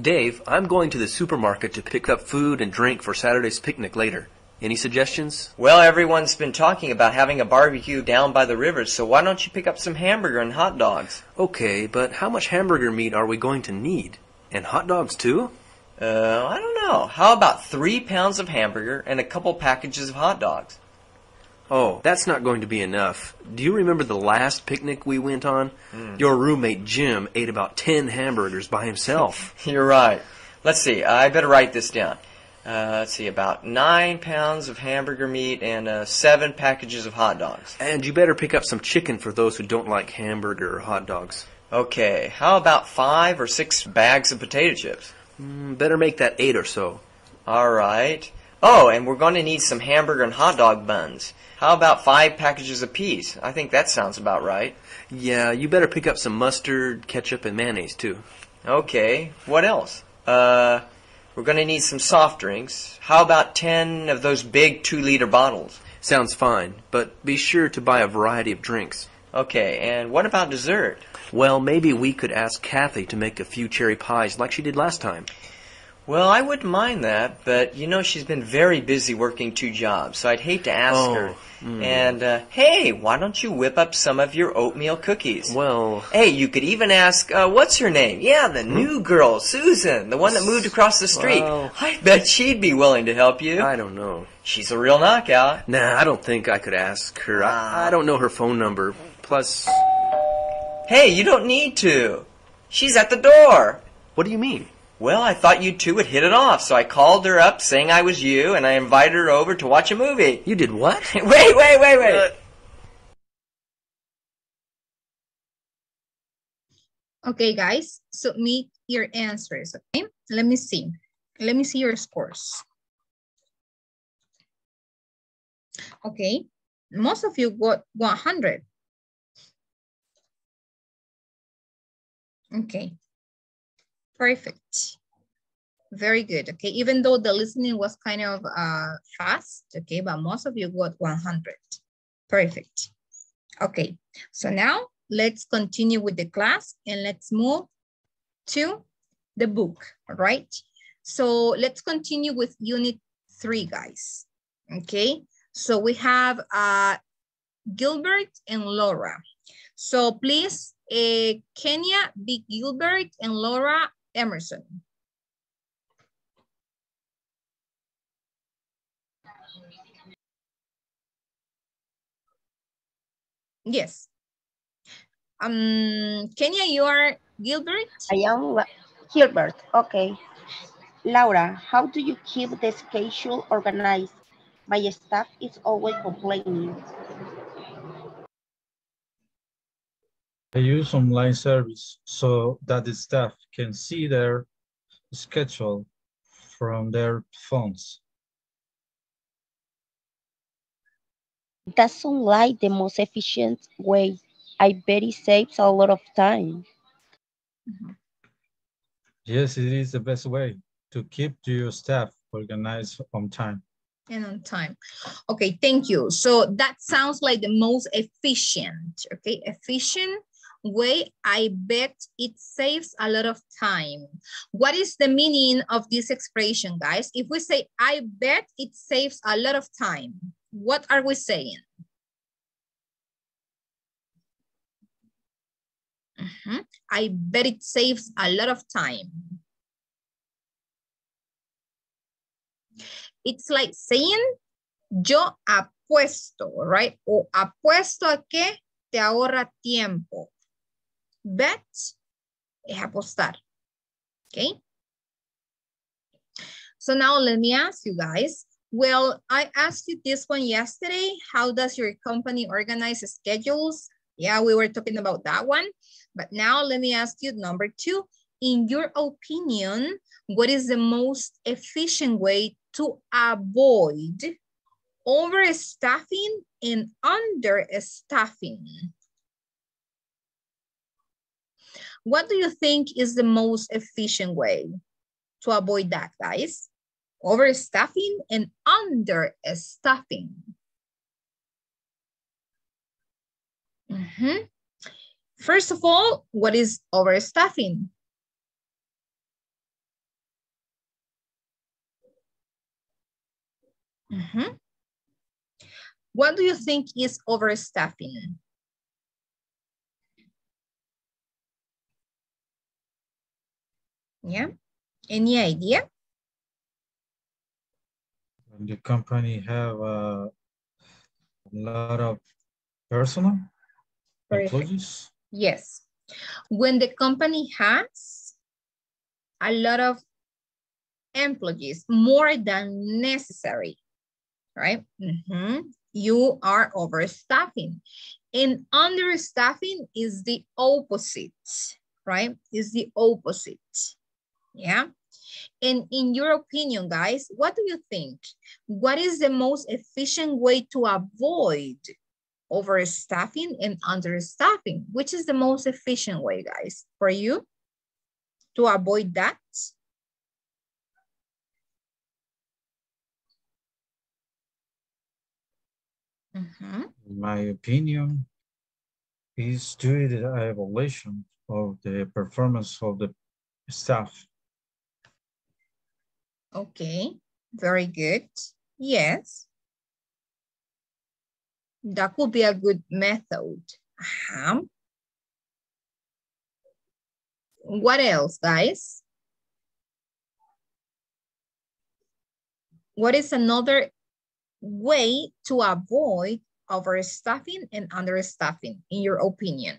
Dave, I'm going to the supermarket to pick up food and drink for Saturday's picnic later. Any suggestions? Well, everyone's been talking about having a barbecue down by the river, so why don't you pick up some hamburger and hot dogs? Okay, but how much hamburger meat are we going to need? And hot dogs too? Uh, I don't know. How about three pounds of hamburger and a couple packages of hot dogs? Oh, that's not going to be enough. Do you remember the last picnic we went on? Your roommate Jim ate about 10 hamburgers by himself. You're right. Let's see. I better write this down. Uh, let's see. About nine pounds of hamburger meat and uh, seven packages of hot dogs. And you better pick up some chicken for those who don't like hamburger or hot dogs. Okay. How about five or six bags of potato chips? Mm, better make that eight or so. All right. Oh, and we're going to need some hamburger and hot dog buns. How about five packages apiece? I think that sounds about right. Yeah, you better pick up some mustard, ketchup, and mayonnaise too. Okay. What else? Uh, we're going to need some soft drinks. How about ten of those big two-liter bottles? Sounds fine, but be sure to buy a variety of drinks. Okay. And what about dessert? Well, maybe we could ask Kathy to make a few cherry pies like she did last time. Well, I wouldn't mind that, but you know she's been very busy working two jobs, so I'd hate to ask Oh, her. mm. And uh, hey, why don't you whip up some of your oatmeal cookies? Well, Hey, you could even ask, uh, what's her name? Yeah, the new girl, Susan, the one that moved across the street. Well- I bet she'd be willing to help you. I don't know. She's a real knockout. Nah, I don't think I could ask her. I, I don't know her phone number. Plus, Hey, you don't need to. She's at the door. what do you mean? Well, I thought you two would hit it off, so I called her up saying I was you, and I invited her over to watch a movie. You did what? wait, wait, wait, wait. Uh, okay, guys, submit your answers, okay? Let me see. Let me see your scores. Okay, most of you got 100. Okay, perfect. Very good, okay? Even though the listening was kind of uh, fast, okay, but most of you got 100. Perfect. Okay, so now let's continue with the class and let's move to the book, all right? So let's continue with unit three, guys, okay? So we have uh, Gilbert and Laura. So please, uh, Kenia, be Gilbert and Laura Emerson. Yes. Um, Kenia, you are Gilbert? I am Gilbert. Okay. Laura, how do you keep the schedule organized? My staff is always complaining. I use online service so that the staff can see their schedule from their phones. That sounds like the most efficient way. I bet it saves a lot of time. Mm-hmm. Yes, it is the best way to keep your staff organized on time. and on time. Okay, thank you. So that sounds like the most efficient, okay? Efficient way, I bet it saves a lot of time. What is the meaning of this expression, guys? If we say, I bet it saves a lot of time, what are we saying? Mhm. I bet it saves a lot of time. It's like saying, yo apuesto, right? O apuesto a que te ahorra tiempo. Bet es apostar, okay? So now let me ask you guys, well, I asked you this one yesterday. How does your company organize schedules? Yeah, we were talking about that one. But now let me ask you number two. In your opinion, what is the most efficient way to avoid overstaffing and understaffing? What do you think is the most efficient way to avoid that, guys? Overstaffing and understaffing. Mhm. First of all, what is overstaffing? Mhm. What do you think is overstaffing? Yeah, any idea? When the company have a lot of personal Perfect. employees. Yes. When the company has a lot of employees, more than necessary, right? Mhm. You are overstaffing. And understaffing is the opposite, right? Is the opposite, yeah? And in your opinion, guys, what do you think? What is the most efficient way to avoid overstaffing and understaffing? Which is the most efficient way, guys, for you to avoid that? Mhm. In my opinion, is doing the evaluation of the performance of the staff. Okay, very good. Yes. That could be a good method. Uh-huh. What else, guys? What is another way to avoid overstaffing and understaffing, in your opinion?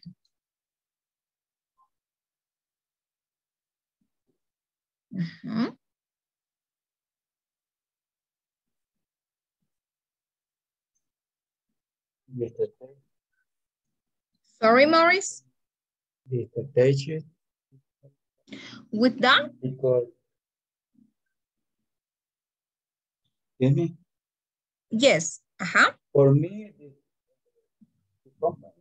Mhm. The Sorry, Morris, the strategy with that? because Excuse me, Yes, uh-huh. for me, the, the company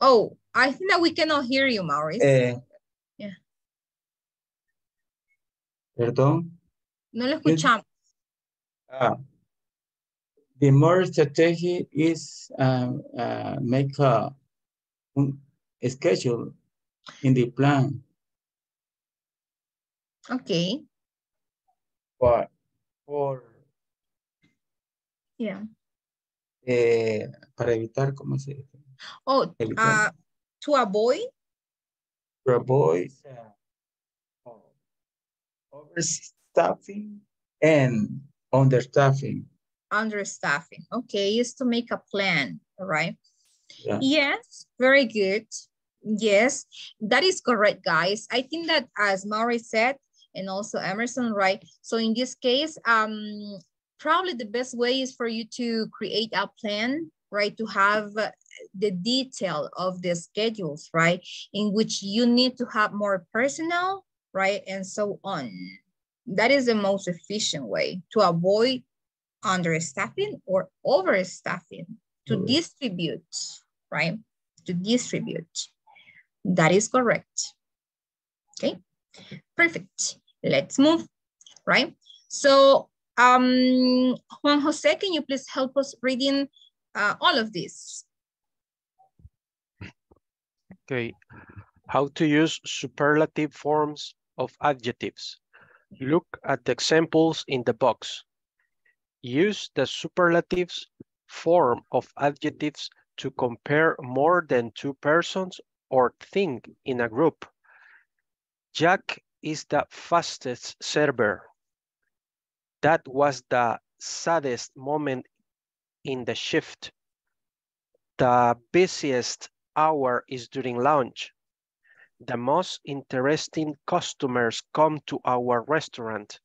Oh, I think that we cannot hear you, Maurice. eh, Yeah. perdón, No lo escuchamos. Ah, the more strategy is uh, uh, make a, un- a schedule in the plan Okay, for for yeah. eh, para evitar, ¿cómo se dice? Oh, uh, to avoid, To avoid uh, overstaffing and understaffing. understaffing. Okay, is to make a plan, all right? Yeah. Yes, very good. Yes, that is correct, guys. I think that as Maury said, and also Emerson, right? So in this case, um, probably the best way is for you to create a plan, right? To have uh, the detail of the schedules, right? In which you need to have more personnel, right? And so on. That is the most efficient way to avoid understaffing or overstaffing, to Mm. distribute, right? To distribute. That is correct. Okay, perfect. Let's move, right? So, um, Juan Jose, can you please help us reading uh, all of this? Okay. How to use superlative forms of adjectives. Look at the examples in the box. Use the superlatives form of adjectives to compare more than two persons or thing in a group. Jack is the fastest server. That was the saddest moment in the shift. The busiest hour is during lunch. The most interesting customers come to our restaurant.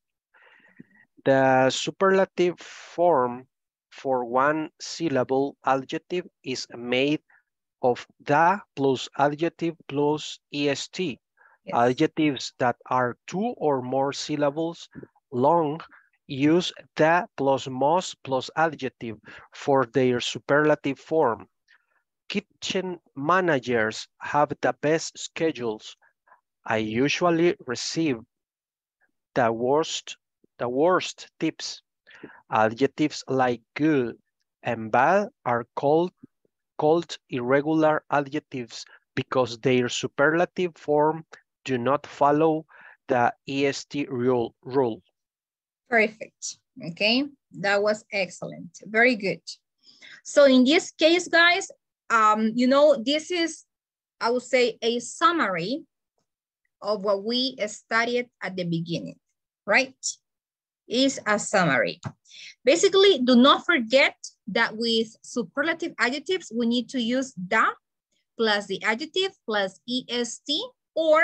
The superlative form for one syllable adjective is made of the plus adjective plus est. Adjectives that are two or more syllables long use the plus most plus adjective for their superlative form. Kitchen managers have the best schedules. I usually receive the worst, the worst tips. Adjectives like good and bad are called, called irregular adjectives because their superlative form do not follow the EST rule. rule. Perfect. Okay, that was excellent. Very good. So in this case, guys, um, you know, this is, I would say, a summary of what we studied at the beginning, right? Is a summary. Basically, do not forget that with superlative adjectives, we need to use the plus the adjective plus est or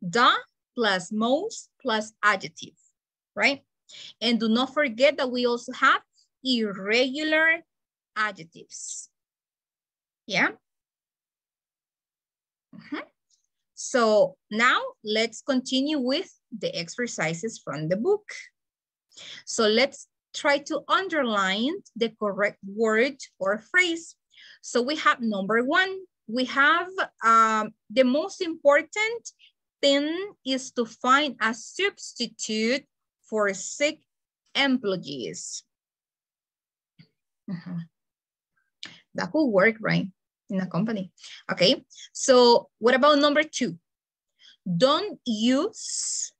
the plus most plus adjective, right? And do not forget that we also have irregular adjectives. Yeah. Mhm. So now let's continue with the exercises from the book. So let's try to underline the correct word or phrase. So we have number one, we have um, the most important thing is to find a substitute for sick employees. Mhm. That could work, right? In a company. Okay, so what about number two? Don't use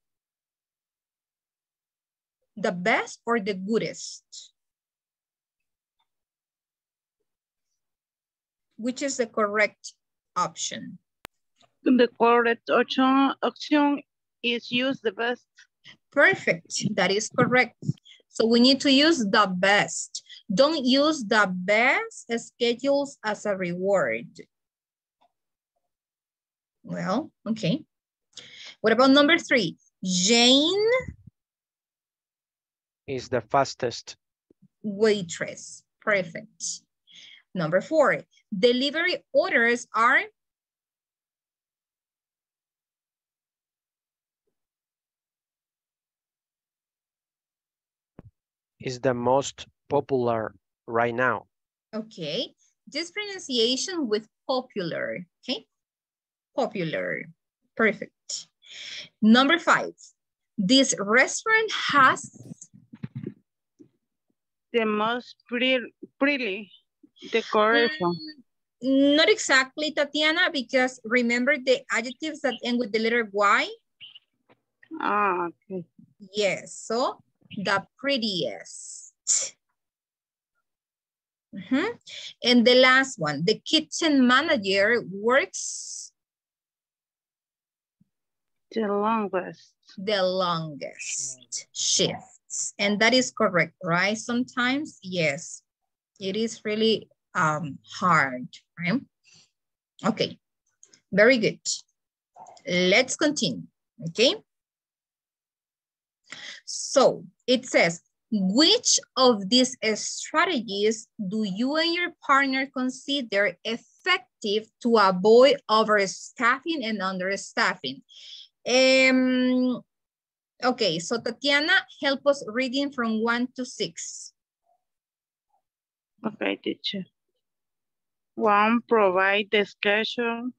the best or the goodest. Which is the correct option? The correct option, option is use the best. Perfect, that is correct. So we need to use the best. Don't use the best schedules as a reward. Well, okay. What about number three? Jane Is the fastest. waitress. Perfect. Number four, delivery orders are Is the most popular right now. Okay, this pronunciation with popular, okay? Popular, perfect. Number five, this restaurant has The most pretty, pretty decoration. Not exactly, Tatiana, because remember the adjectives that end with the letter Y? Ah, okay. Yes, so the prettiest. Mhm. And the last one, the kitchen manager works The longest. the longest shifts. And that is correct, right? Sometimes, yes, it is really um, hard, right? Okay, very good. Let's continue, okay? So it says, which of these strategies do you and your partner consider effective to avoid overstaffing and understaffing? Um, okay, so Tatiana, help us reading from one to six. Okay, teacher. One, provide the schedule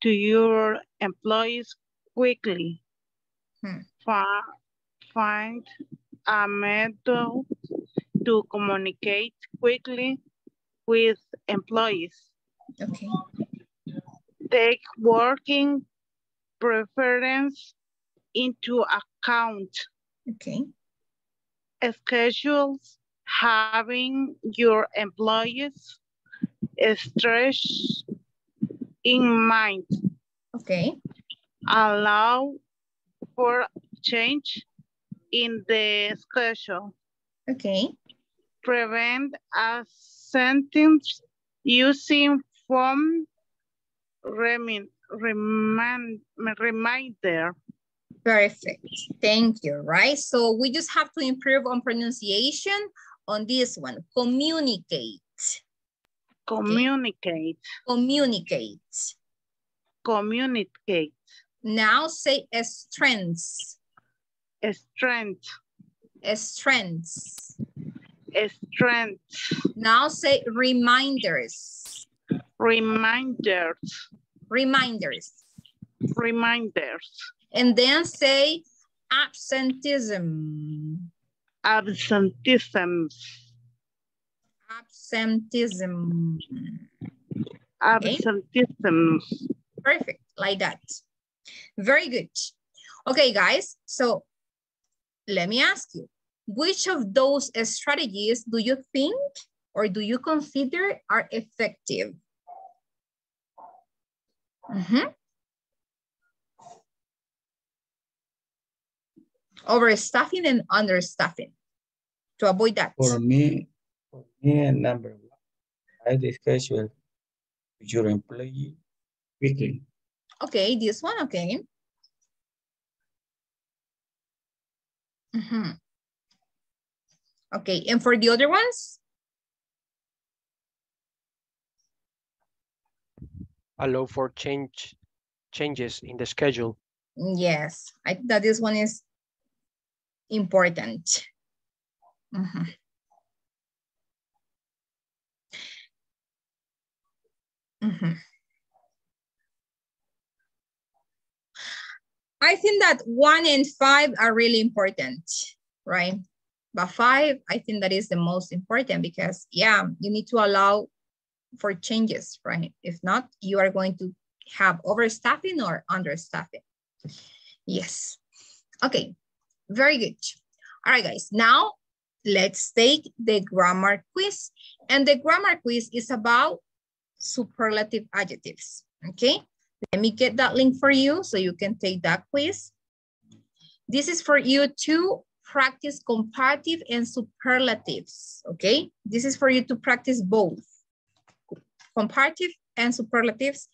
to your employees quickly. Hmm. Fi- Find a method to communicate quickly with employees. Okay. Take working preference into account. Okay. Schedules having your employees stress in mind. Okay. Allow for change in the schedule. Okay. Prevent a sentence using form remind, remind, reminder. Perfect. Thank you, right? So we just have to improve on pronunciation on this one. Communicate. Communicate. Communicate. Communicate. Now say strengths. Strength. Strengths. Strength. Now say reminders. Reminders. Reminders. Reminders. And then say absenteeism. Absenteeism. Absenteeism. Absenteeism. Perfect, like that. Very good. Okay, guys, so let me ask you, which of those strategies do you think or do you consider are effective? Mhm. Overstaffing and understaffing. To avoid that. For me, for me, number one, I discuss with your employee quickly. Okay, this one, okay. Mhm. Okay, and for the other ones? Allow for change changes in the schedule. Yes, I think that this one is important. Mhm. Mhm. I think that one and five are really important, right? But five, I think that is the most important because yeah, you need to allow for changes, right? If not, you are going to have overstaffing or understaffing. Yes. Okay, very good. All right, guys, now let's take the grammar quiz. And the grammar quiz is about superlative adjectives, okay? Let me get that link for you so you can take that quiz. This is for you to practice comparative and superlatives, okay? This is for you to practice both comparative and superlatives.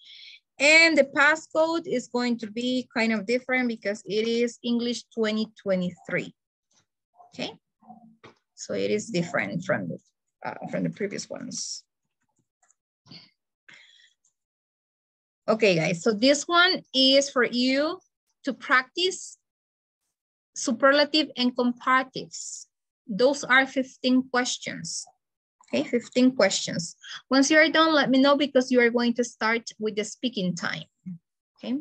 And the passcode is going to be kind of different because it is English 2023, okay? So it is different from the, uh, from the previous ones. Okay, guys, so this one is for you to practice superlative and comparatives. Those are 15 questions. Okay, 15 questions. Once you are done, let me know because you are going to start with the speaking time. Okay.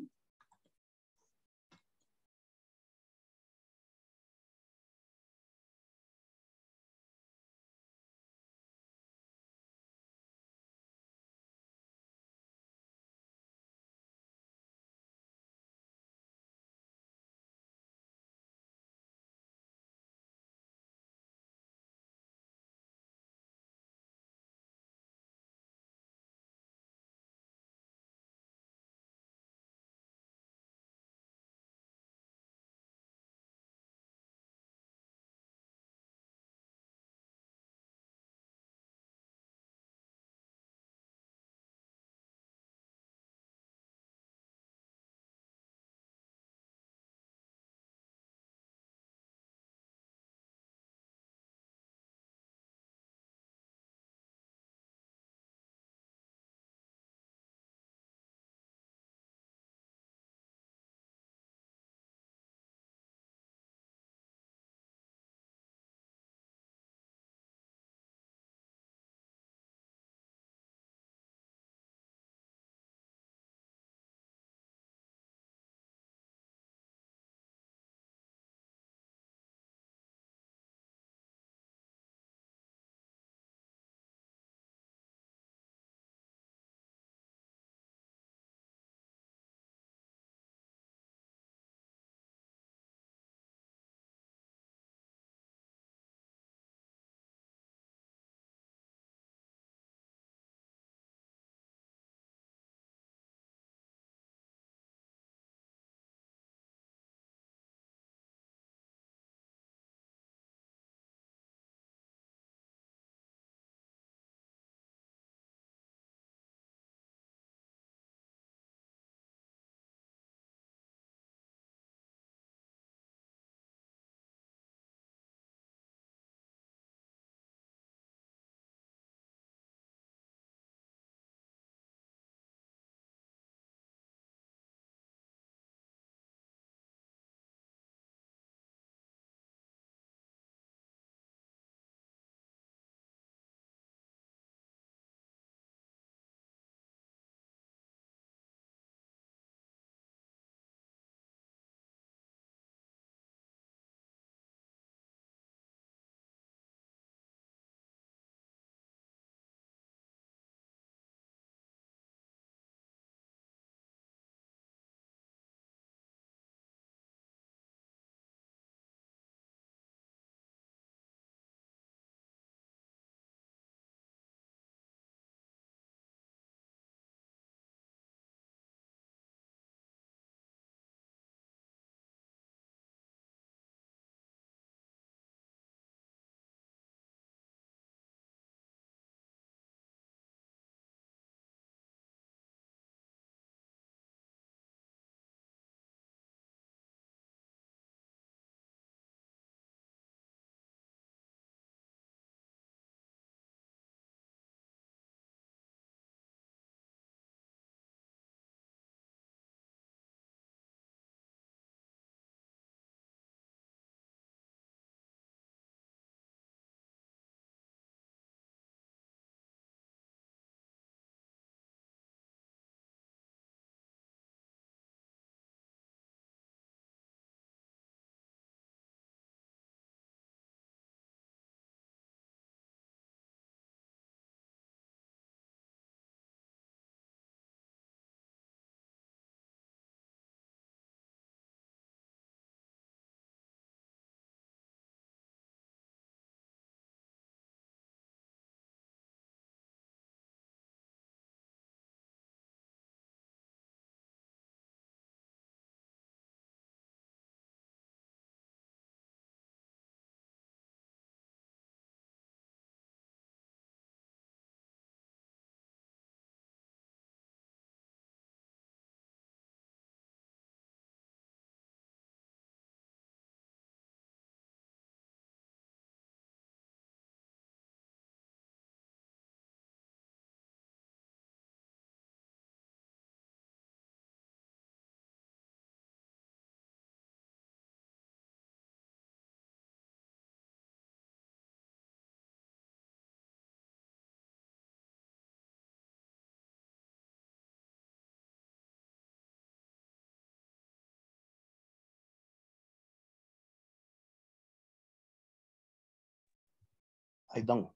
I don't.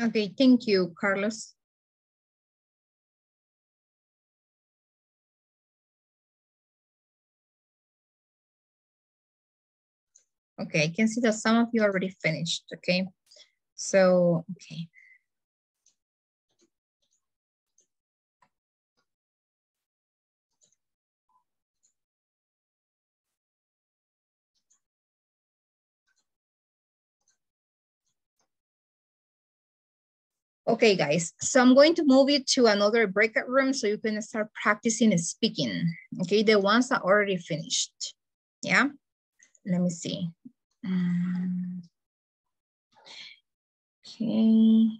Okay, thank you, Carlos. Okay, I can see that some of you already finished, okay? So, okay. Okay, guys, so I'm going to move you to another breakout room so you can start practicing speaking, okay? The ones that already finished, yeah? Let me see. Um, okay.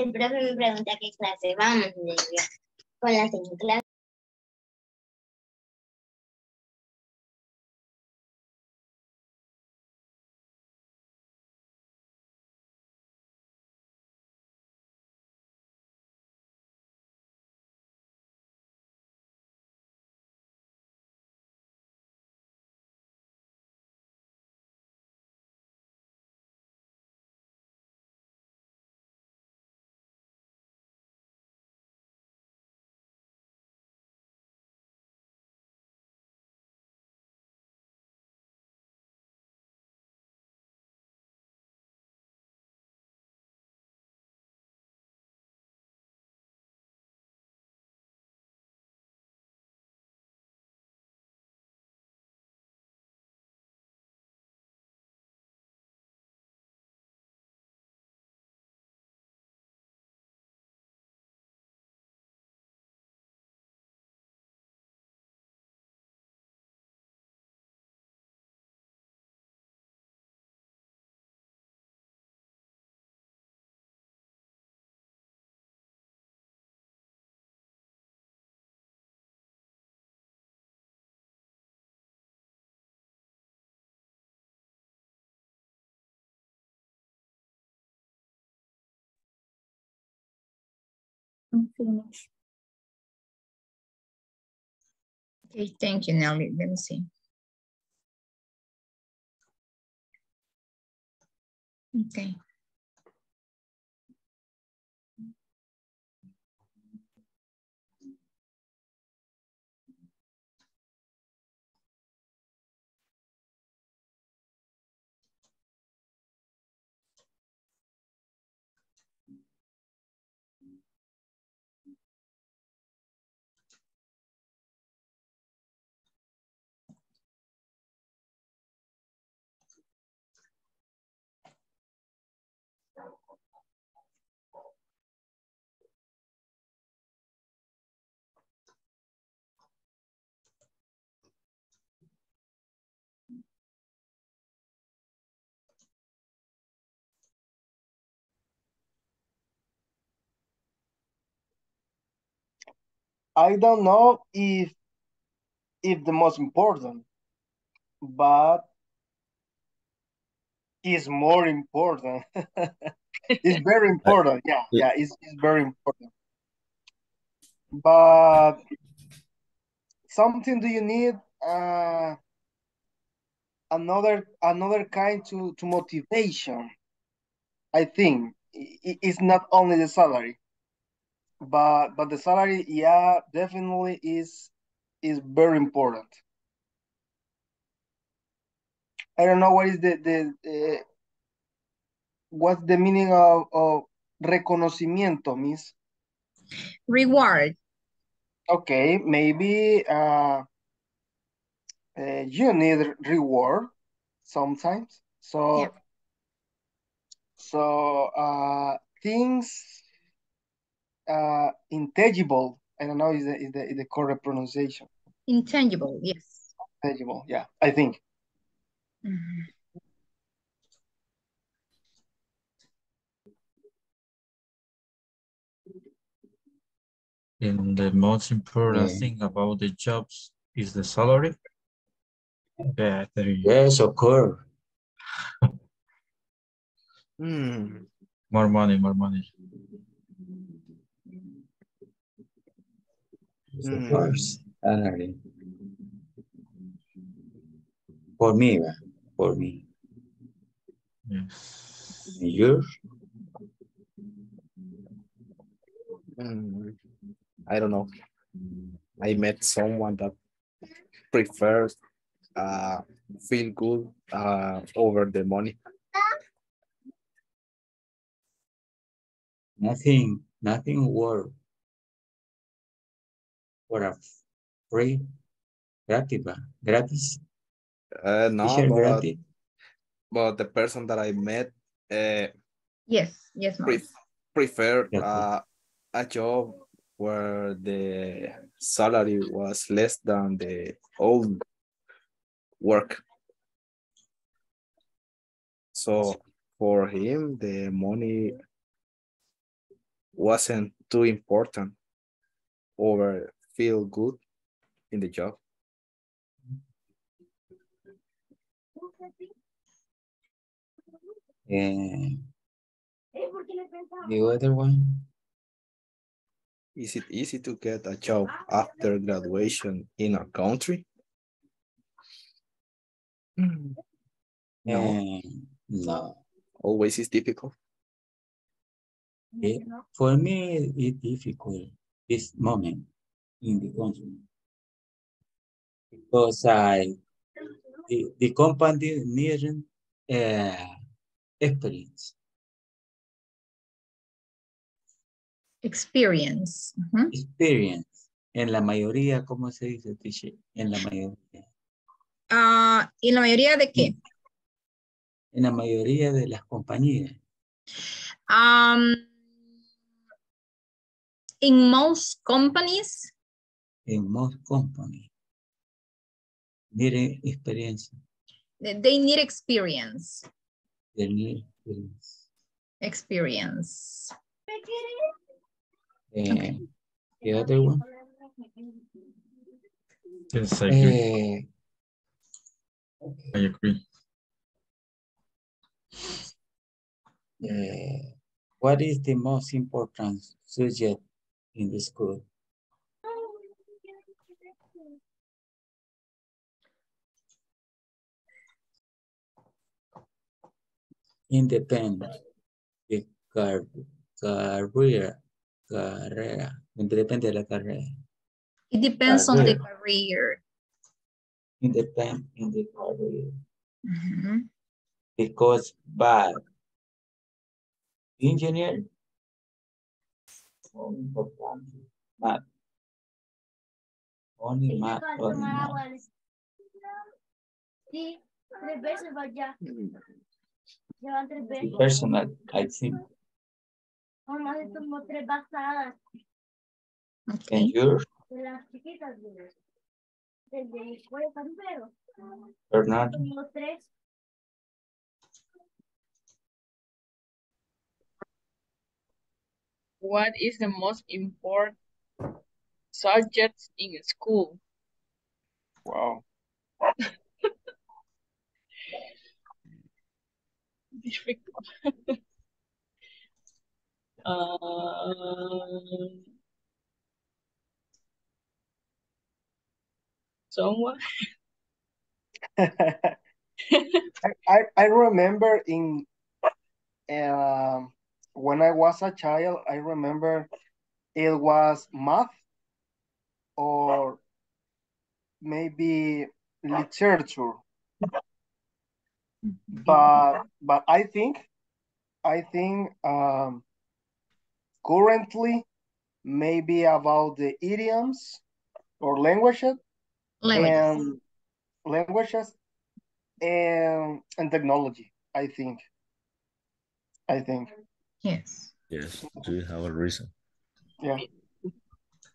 El profe me pregunta qué clase vamos, le digo, con la segunda clase. Okay, thank you, Nelly. Let me see. Okay. I don't know if if the most important, but is more important. it's very important. Yeah, yeah, it's, it's very important. But something do you need? Uh, another another kind to to motivation. I think it's not only the salary, but but the salary, yeah, definitely is is very important. I don't know what is the the uh, what's the meaning of of reconocimiento, Miss. Reward. Okay, maybe uh, uh, you need reward sometimes. So, so uh, things uh, intangible. I don't know is the is the, is the correct pronunciation. Intangible, yes. Intangible, yeah, I think. Mhm. And the most important Yeah. thing about the jobs is the salary. Yeah, Yes, of course. Hmm. More money, more money. Yes, of course. Salary. For me, for me. Yes. And yours? Mm, I don't know. I met someone that prefers uh feel good uh over the money. Nothing, nothing work for a free gratis, ba? gratis. Uh no, but, gratis. but the person that I met uh Yes, yes, ma'am. pref prefer Yeah, uh a job where the salary was less than the old work. So for him, the money wasn't too important or feel good in the job. And the other one, Is it easy to get a job after graduation in our country? No, no. always is difficult. Eh, for me, it's difficult this moment in the country because I the, the company need uh, experience. Experience. Ujú. Experience. En la mayoría, ¿cómo se dice, teacher? En la mayoría. Ah, ¿Y la mayoría de qué? En la mayoría de las compañías. Um, in most companies, En most companies. Need experiencia. they need experience. They need experience. Experience. Eh, the other one. Yes, I agree. Eh, I agree. eh, what is the most important subject in the school? Independent. The car, career, carrera. Depende de la carrera. It depends on the Career. career. Independent in the career. Ujú. Because bad. Engineer. More important. Math. Only math, only math. Personal, I think. Mamá se tomó tres basadas And yours, de las chiquitas. de- Desde escuela primero. Bernardo? Tomó. What is the most important subject in school? Wow. Difficult. um, someone? I, I, I remember in um when I was a child, I remember it was math or maybe literature. But but I think I think um currently maybe about the idioms or languages Languages. and languages and and technology, I think. I think. Yes. Yes, do you have a reason? Yeah.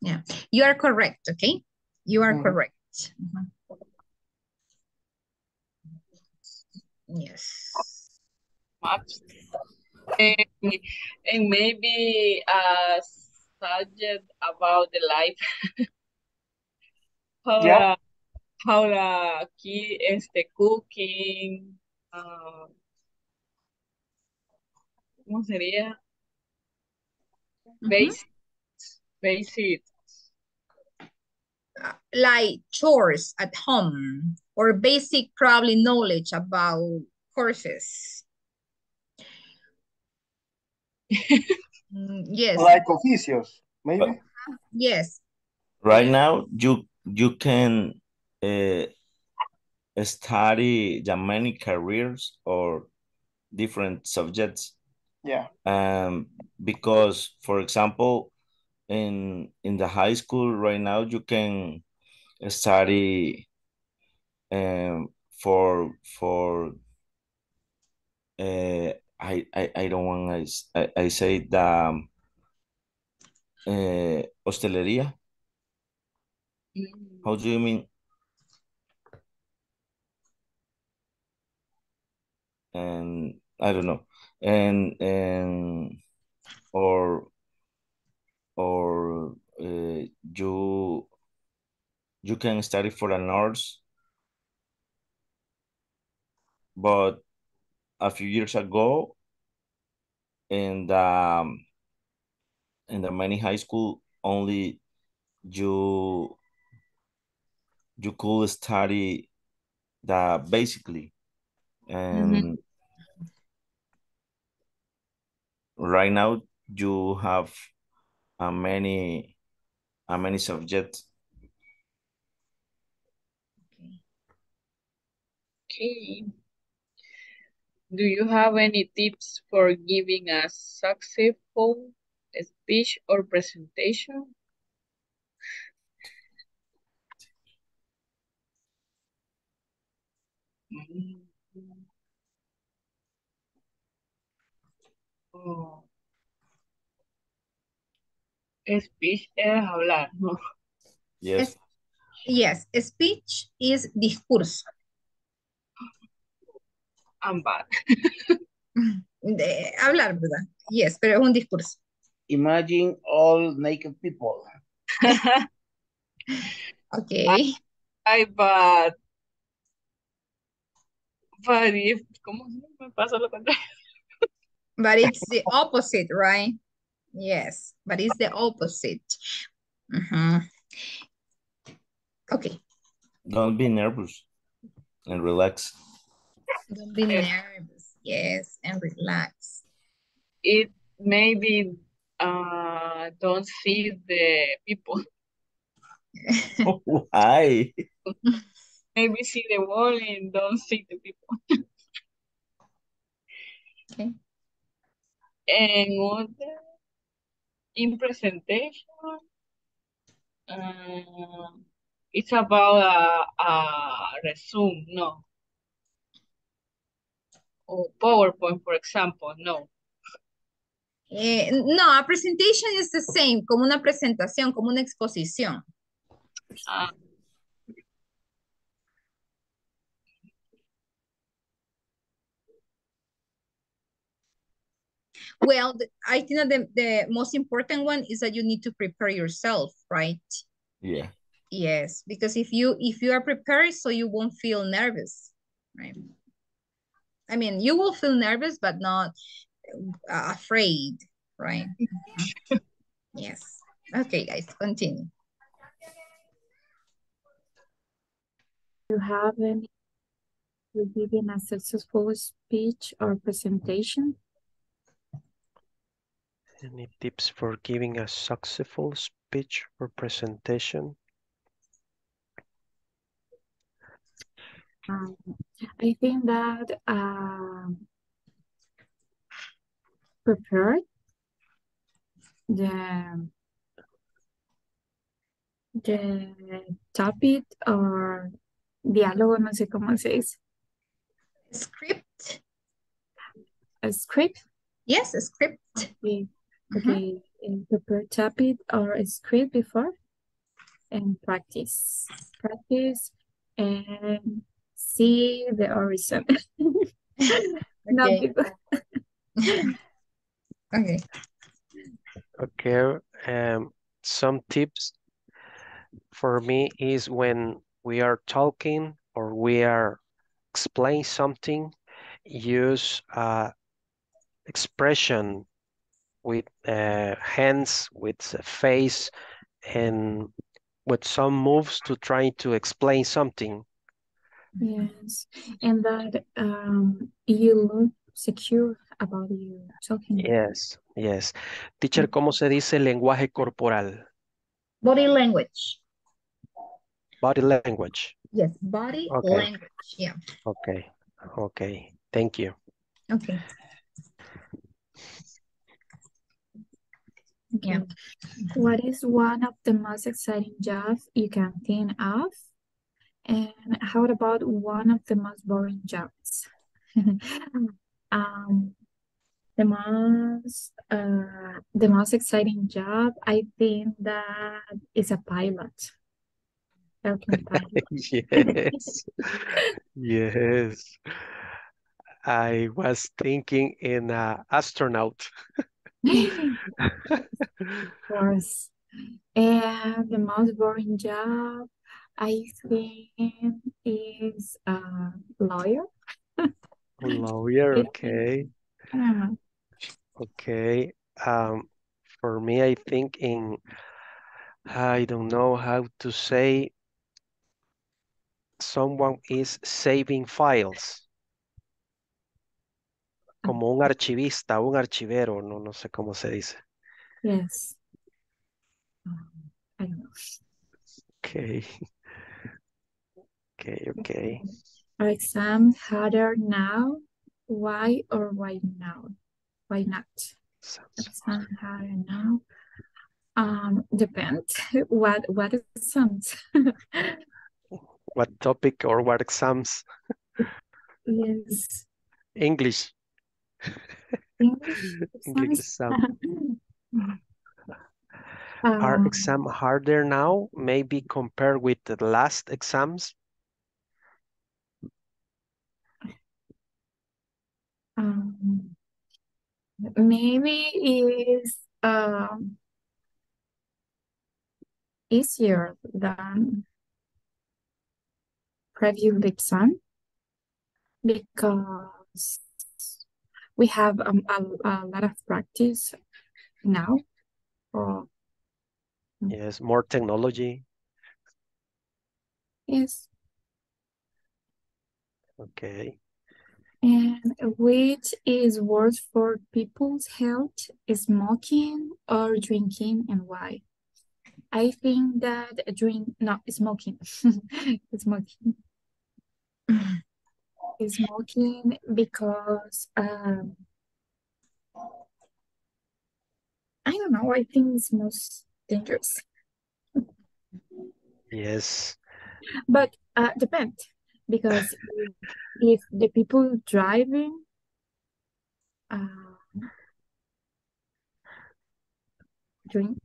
Yeah. You are correct, okay? You are Mhm. correct. Mhm. Yes. maps. And, and maybe uh, a subject about the life. how Yeah. la, how la kid este cooking. ah, ¿Cómo sería? Basic. Basic. Like chores at home or basic probably knowledge about courses. Mm, yes. Like oficios, maybe. Yes. Right now, you you can uh, study the many careers or different subjects. Yeah. Um, because, for example, in in the high school right now, you can study um for for uh I I I don't want I I say the um, uh, hostelería. How do you mean? And I don't know. And and or or uh, you you can study for a nurse, but a few years ago, in the um, in the many high school, only you you could study that basically, and right now you have a many a many subjects. Okay. Do you have any tips for giving a successful speech or presentation? Oh. Speech es hablar, ¿no? Yes. Yes. Speech is discurso. I'm bad. De hablar, ¿verdad? Yes, pero es un discurso. Imagine all naked people. Okay. Ay, but, but if, ¿cómo me pasa lo contrario? But it's the opposite, right? Yes, but it's the opposite. Okay. Don't be nervous and relax. Don't be nervous. Yes, and relax. It maybe uh, don't see the people. Why? Maybe see the wall and don't see the people. Okay. And other, in presentation, uh, it's about a, a resume, no. Or PowerPoint, for example, no. Eh, no, a presentation is the same, como una presentación, como una exposición. Ah, Well, the- I think that the, the most important one is that you need to prepare yourself, right? Yeah. Yes, because if you if you are prepared, so you won't feel nervous, right? I mean, you will feel nervous, but not uh, afraid, right? Mhm. Yes. Okay, guys, continue. You have any for giving a successful speech or presentation? Any tips for giving a successful speech or presentation? Um, I think that um, prepare the the topic or diálogo, no sé cómo se dice. Script. A script? Yes, a script. Okay. Mhm. Okay. And prepare topic or a script before and practice. Practice and see the horizon. Not Okay. people. Okay. Okay, um, some tips for me is when we are talking or we are explain something, use uh, expression with uh, hands, with the face, and with some moves to try to explain something. Yes. And that um you look secure about you talking. Yes, yes. Teacher, ¿cómo se dice lenguaje corporal? Body language. Body language. Yes, body Okay. language. Yeah. Okay, okay. Thank you. Okay. Yeah. What is one of the most exciting jobs you can think of? And how about one of the most boring jobs? Um, the most uh the most exciting job I think that is a pilot. Airplane pilot. Yes, yes. I was thinking in uh, astronaut. Of course. And the most boring job I think is a lawyer. Lawyer, okay, I okay. Um, for me, I think in, I don't know how to say, someone is saving files, como un archivista, un archivero, no, no sé cómo se dice. Yes. Um, I don't know. Okay. Okay, okay. Are exams harder now? Why or why now? Why not? Exam harder now? Um, depends. What what exams? What topic or what exams? Yes. English. English English exams. exam. Are Um, exam harder now, maybe compared with the last exams? Um, maybe is um easier than previous exam because we have um, a, a lot of practice now. Or Yes, more technology. yes, Okay. And which is worse for people's health, smoking or drinking, and why? I think that drink, no, smoking, smoking, smoking because um, I don't know. I think it's most dangerous, Yes. but uh, depend because if, the people driving, uh, drink,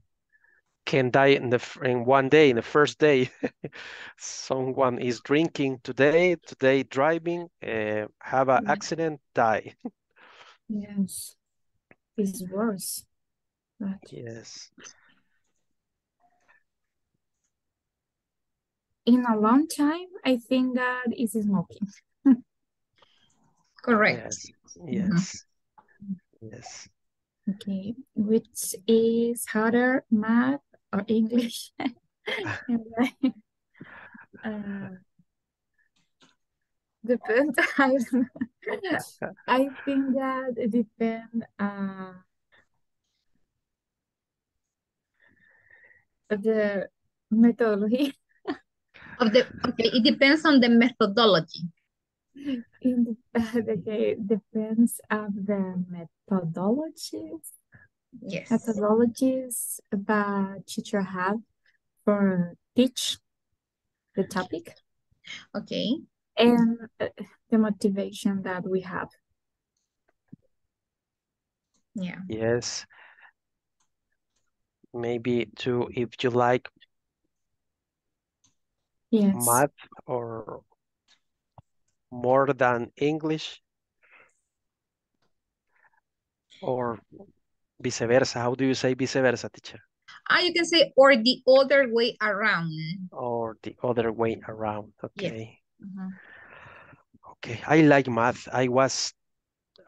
Can die in the in one day, in the first day. Someone is drinking today, today driving, uh, have an Yeah. accident, die. yes, it's worse. But Yes. In a long time, I think that is smoking. Correct. Yes. Yes. Yes. Okay, which is harder, math or English? Uh, Depends. I. I think that it depends uh the methodology. Of the okay, it depends on the methodology. In the, okay, depends of the methodologies. Yes. Methodologies that teacher have for teach the topic Okay. and uh, the motivation that we have. Yeah. Yes. Maybe too, if you like Yes. math or more than English or vice versa. How do you say vice versa, teacher? Ah, you can say or the other way around. Or the other way around. Yes. Okay. Mhm. Okay. I like math. I was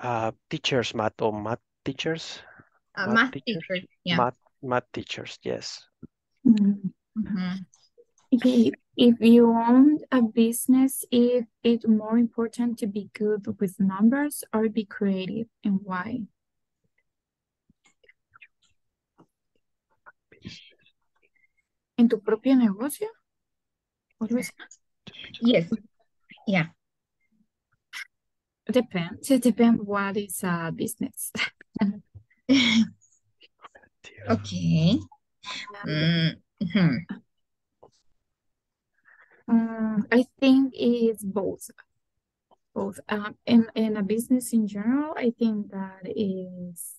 uh teachers math or math teachers. Uh, Math math teachers? teacher. Yeah. Math math teachers, yes. Mhm. Mhm. Okay, if you own a business, is it more important to be good with numbers or be creative and why? ¿En tu propio negocio? Yes. Yeah. depends. It depends what is a business. Okay. Mm, mhm. Um, I think it's both. Both. Um, in, in a business in general, I think that is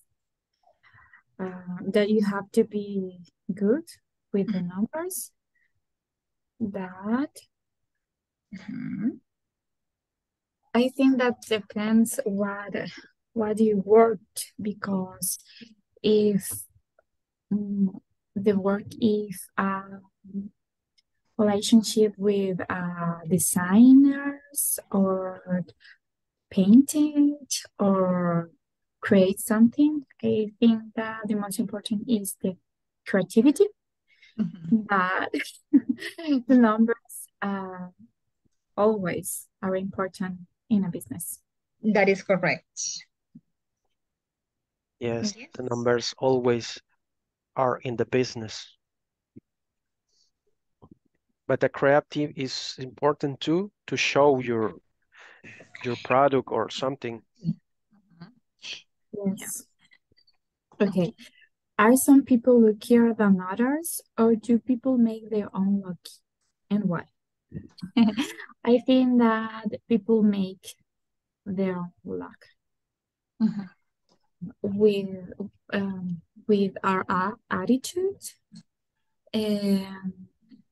uh, that you have to be good with the numbers. That Mhm. I think that depends what what you worked because if mm, the work is a relationship with uh, designers or painting or create something, I think that the most important is the creativity. But the numbers uh, always are important in a business. That is correct. Yes, Yes. the numbers always are in the business. But the creative is important too to show your your product or something. Yes. Okay. Are some people luckier than others, or do people make their own luck, and why? I think that people make their own luck Mhm. with um, with our a- attitude and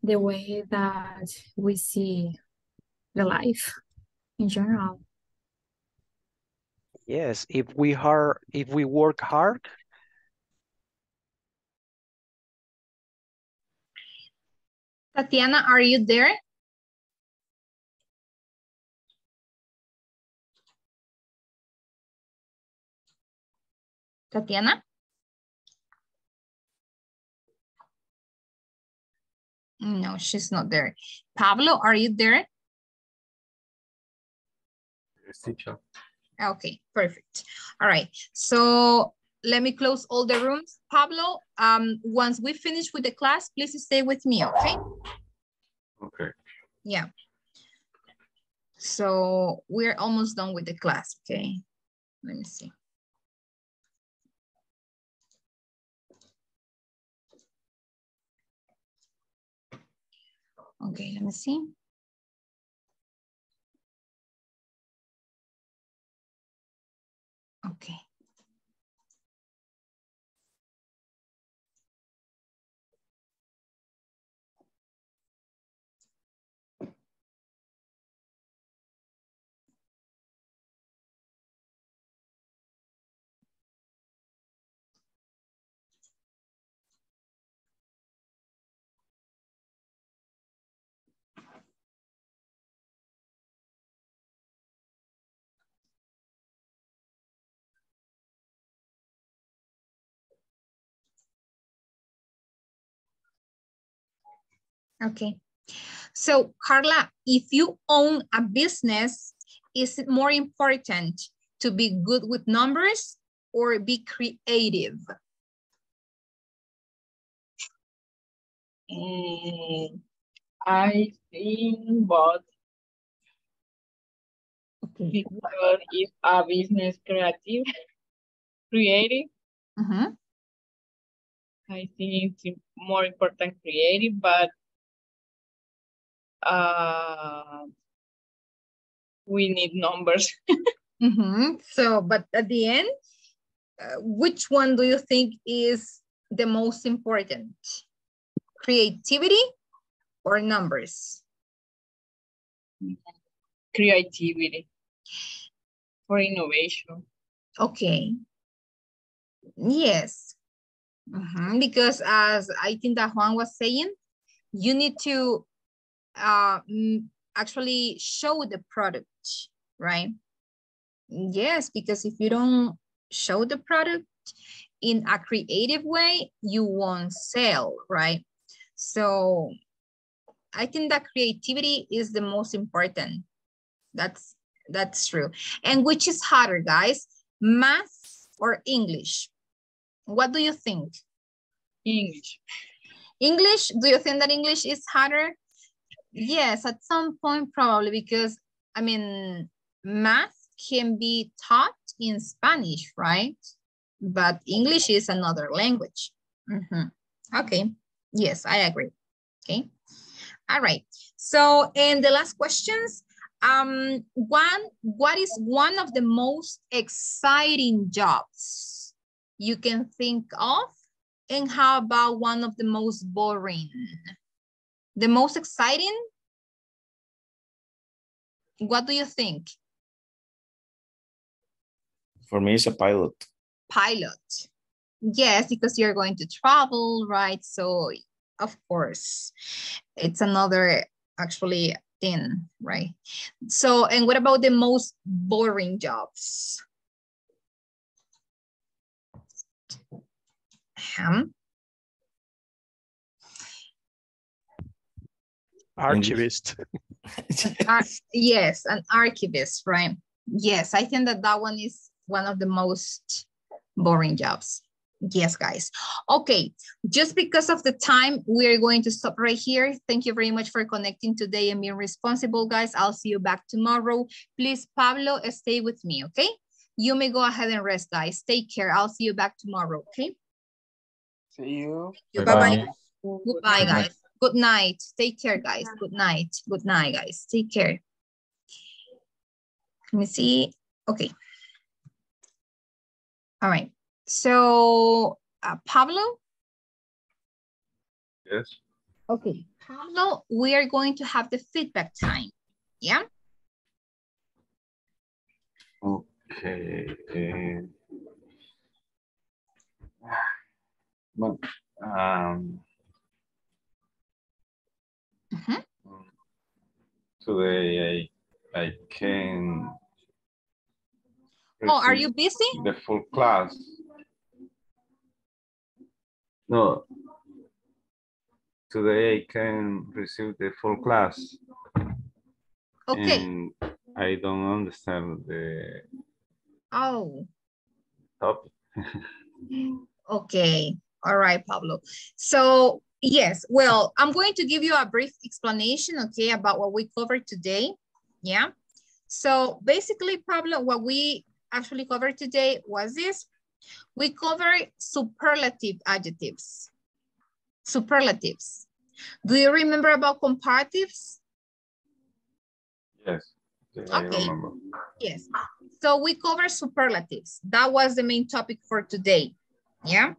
the way that we see the life in general. Yes, if we are if we work hard, Tatiana, are you there? Tatiana? No, she's not there. Pablo, are you there? Teacher. Okay, perfect. All right. So let me close all the rooms. Pablo, um, once we finish with the class, please stay with me, okay? Okay. Yeah. So we're almost done with the class, okay? Let me see. Okay, let me see. Okay. Okay. So Carla, if you own a business, is it more important to be good with numbers or be creative? Mm, I think both. Okay. Because if a business creative, creative, Mhm. I think it's more important creative, but uh, we need numbers. Mhm. So, but at the end, uh, which one do you think is the most important? Creativity or numbers? Creativity for innovation. Okay. Yes. Mhm, Because as I think that Juan was saying, you need to uh, actually show the product, right? Yes, because if you don't show the product in a creative way, you won't sell, right? So I think that creativity is the most important. That's that's true. And which is harder, guys? Math or English? What do you think? English. English, do you think that English is harder? Yes, at some point probably because I mean math can be taught in Spanish, right? But English is another language. Mhm. Okay. Yes, I agree. Okay. All right. So, and the last questions. Um, one, what is one of the most exciting jobs you can think of? And how about one of the most boring? The most exciting? What do you think? For me, it's a pilot. Pilot. Yes, because you're going to travel, right? So of course, it's another actually thing, right? So, and what about the most boring jobs? Um, Archivist. Ar- yes, an archivist, right? Yes, I think that that one is one of the most boring jobs. Yes, guys. Okay, just because of the time, we're going to stop right here. Thank you very much for connecting today and being responsible, guys. I'll see you back tomorrow. Please, Pablo, stay with me, okay? You may go ahead and rest, guys. Take care. I'll see you back tomorrow, okay? See you. Bye-bye. Goodbye, guys. Good night. Take care, guys. Good night. Good night, guys. Take care. Let me see. Okay. All right. So, uh, Pablo? Yes. Okay. Pablo, we are going to have the feedback time. Yeah? Okay. eh, Well, um, Mhm. today I I can. Oh, are you busy? The full class. No. Today I can receive the full class. Okay. And I don't understand the Oh, topic. okay. All right, Pablo. So yes, well, I'm going to give you a brief explanation, okay, about what we covered today. Yeah. So basically, Pablo, what we actually covered today was this. We covered superlative adjectives. Superlatives. Do you remember about comparatives? Yes. Okay. Yes. So we cover superlatives. That was the main topic for today. Yeah.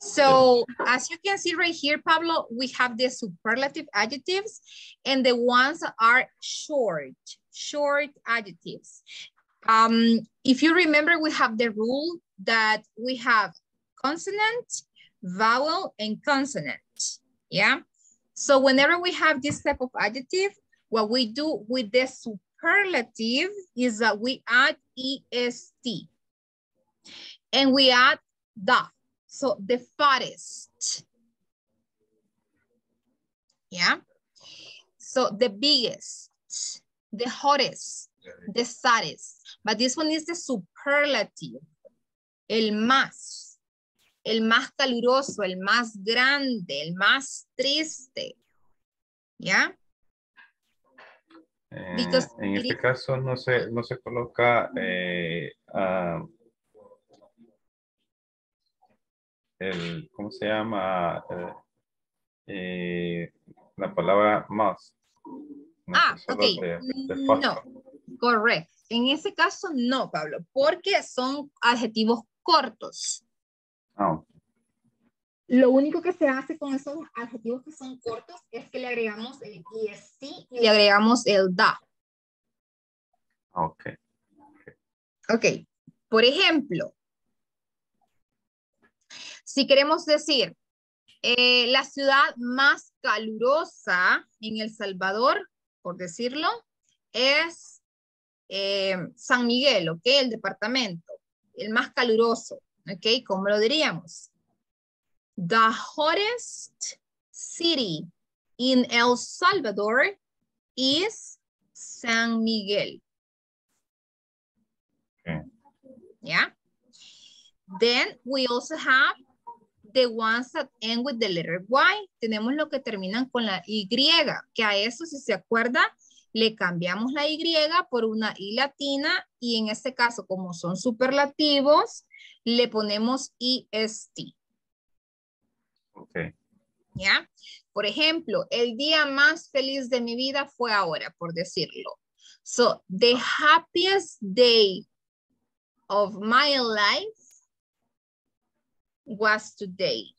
So as you can see right here, Pablo, we have the superlative adjectives and the ones are short, short adjectives. Um, if you remember, we have the rule that we have consonant, vowel, and consonant. Yeah. So whenever we have this type of adjective, what we do with the superlative is that we add est and we add the. So the fattest. Yeah. So the biggest, the hottest, the saddest. But this one is the superlative. El más. El más caluroso, el más grande, el más triste. ¿Ya? Eh, Because en este caso no se, no se coloca eh, el, ¿cómo se llama? Eh, eh, la palabra must. No, Ah, ok. de- de No, correcto. En ese caso no, Pablo, porque son adjetivos cortos. Ah, Lo único que se hace con esos adjetivos que son cortos es que le agregamos el est y le agregamos el da. ah, ok. Ok, por ejemplo, si queremos decir eh, la ciudad más calurosa en El Salvador, por decirlo, es eh, San Miguel, ¿ok? El departamento, el más caluroso, ¿ok? ¿Cómo lo diríamos? The hottest city in El Salvador is San Miguel. Yeah. Then we also have the ones that end with the letter Y. Tenemos lo que terminan con la Y, que a eso, si se acuerda, le cambiamos la Y por una I latina y en este caso, como son superlativos, le ponemos IST. Ok. ¿Ya? Por ejemplo, el día más feliz de mi vida fue ahora, por decirlo. So, the happiest day of my life was today.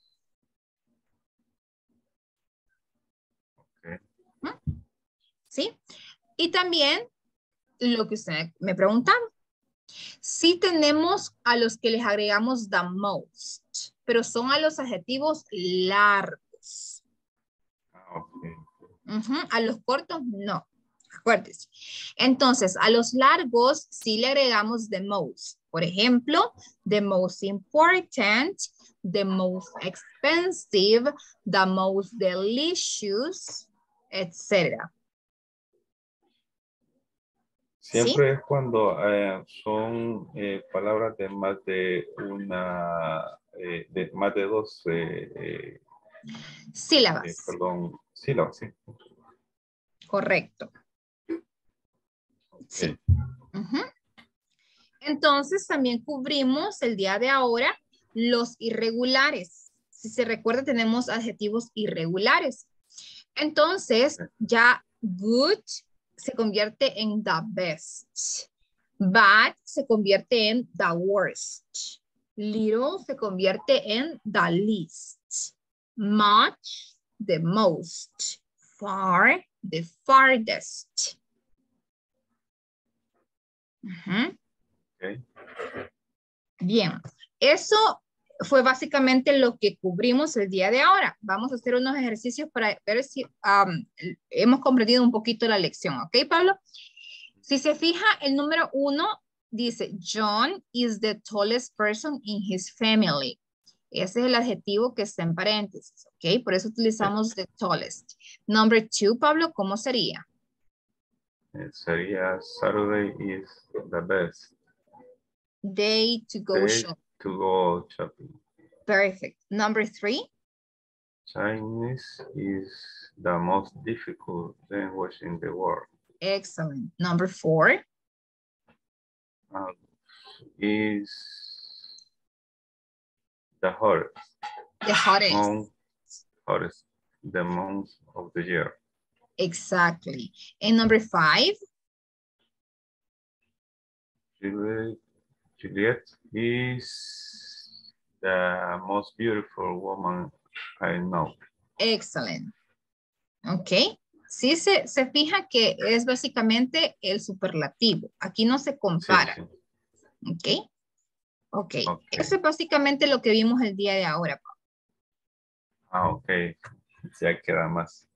¿Mm? ¿Sí? Y también lo que usted me preguntaba. Sí tenemos a los que les agregamos the most, pero son a los adjetivos largos. Ujú, A los cortos, no. Acuérdese. Entonces, a los largos sí le agregamos the most. Por ejemplo, the most important, the most expensive, the most delicious, etc. Siempre es cuando eh, son eh, palabras de más de una, eh, de más de dos, Sílabas. perdón, sílabas, sí. Correcto. Sí. Entonces, también cubrimos el día de ahora los irregulares. Si se recuerda, tenemos adjetivos irregulares. Entonces, ya good se convierte en the best. Bad se convierte en the worst. Little se convierte en the least. Much, the most. Far, the farthest. Bien, eso fue básicamente lo que cubrimos el día de ahora. Vamos a hacer unos ejercicios para ver si hemos comprendido un poquito la lección, ¿ok, Pablo? Si se fija, el número uno dice, John is the tallest person in his family. Ese es el adjetivo que está en paréntesis, ¿ok? Por eso utilizamos the tallest. Number two, Pablo, ¿cómo sería? Eh, sería Saturday is the best Day to go day shopping. To go shopping. Perfect. Number three, Chinese is the most difficult language in the world. excellent. Number four, Um, is the hottest. the hottest. month, hottest, the month of the year. Exactly. And number five, Juliet, Juliet is the most beautiful woman I know. excellent. Ok. Sí se, se fija que es básicamente el superlativo. Aquí no se compara. Ok. Ok. Eso es básicamente lo que vimos el día de ahora. Ah, ok. Ya queda más,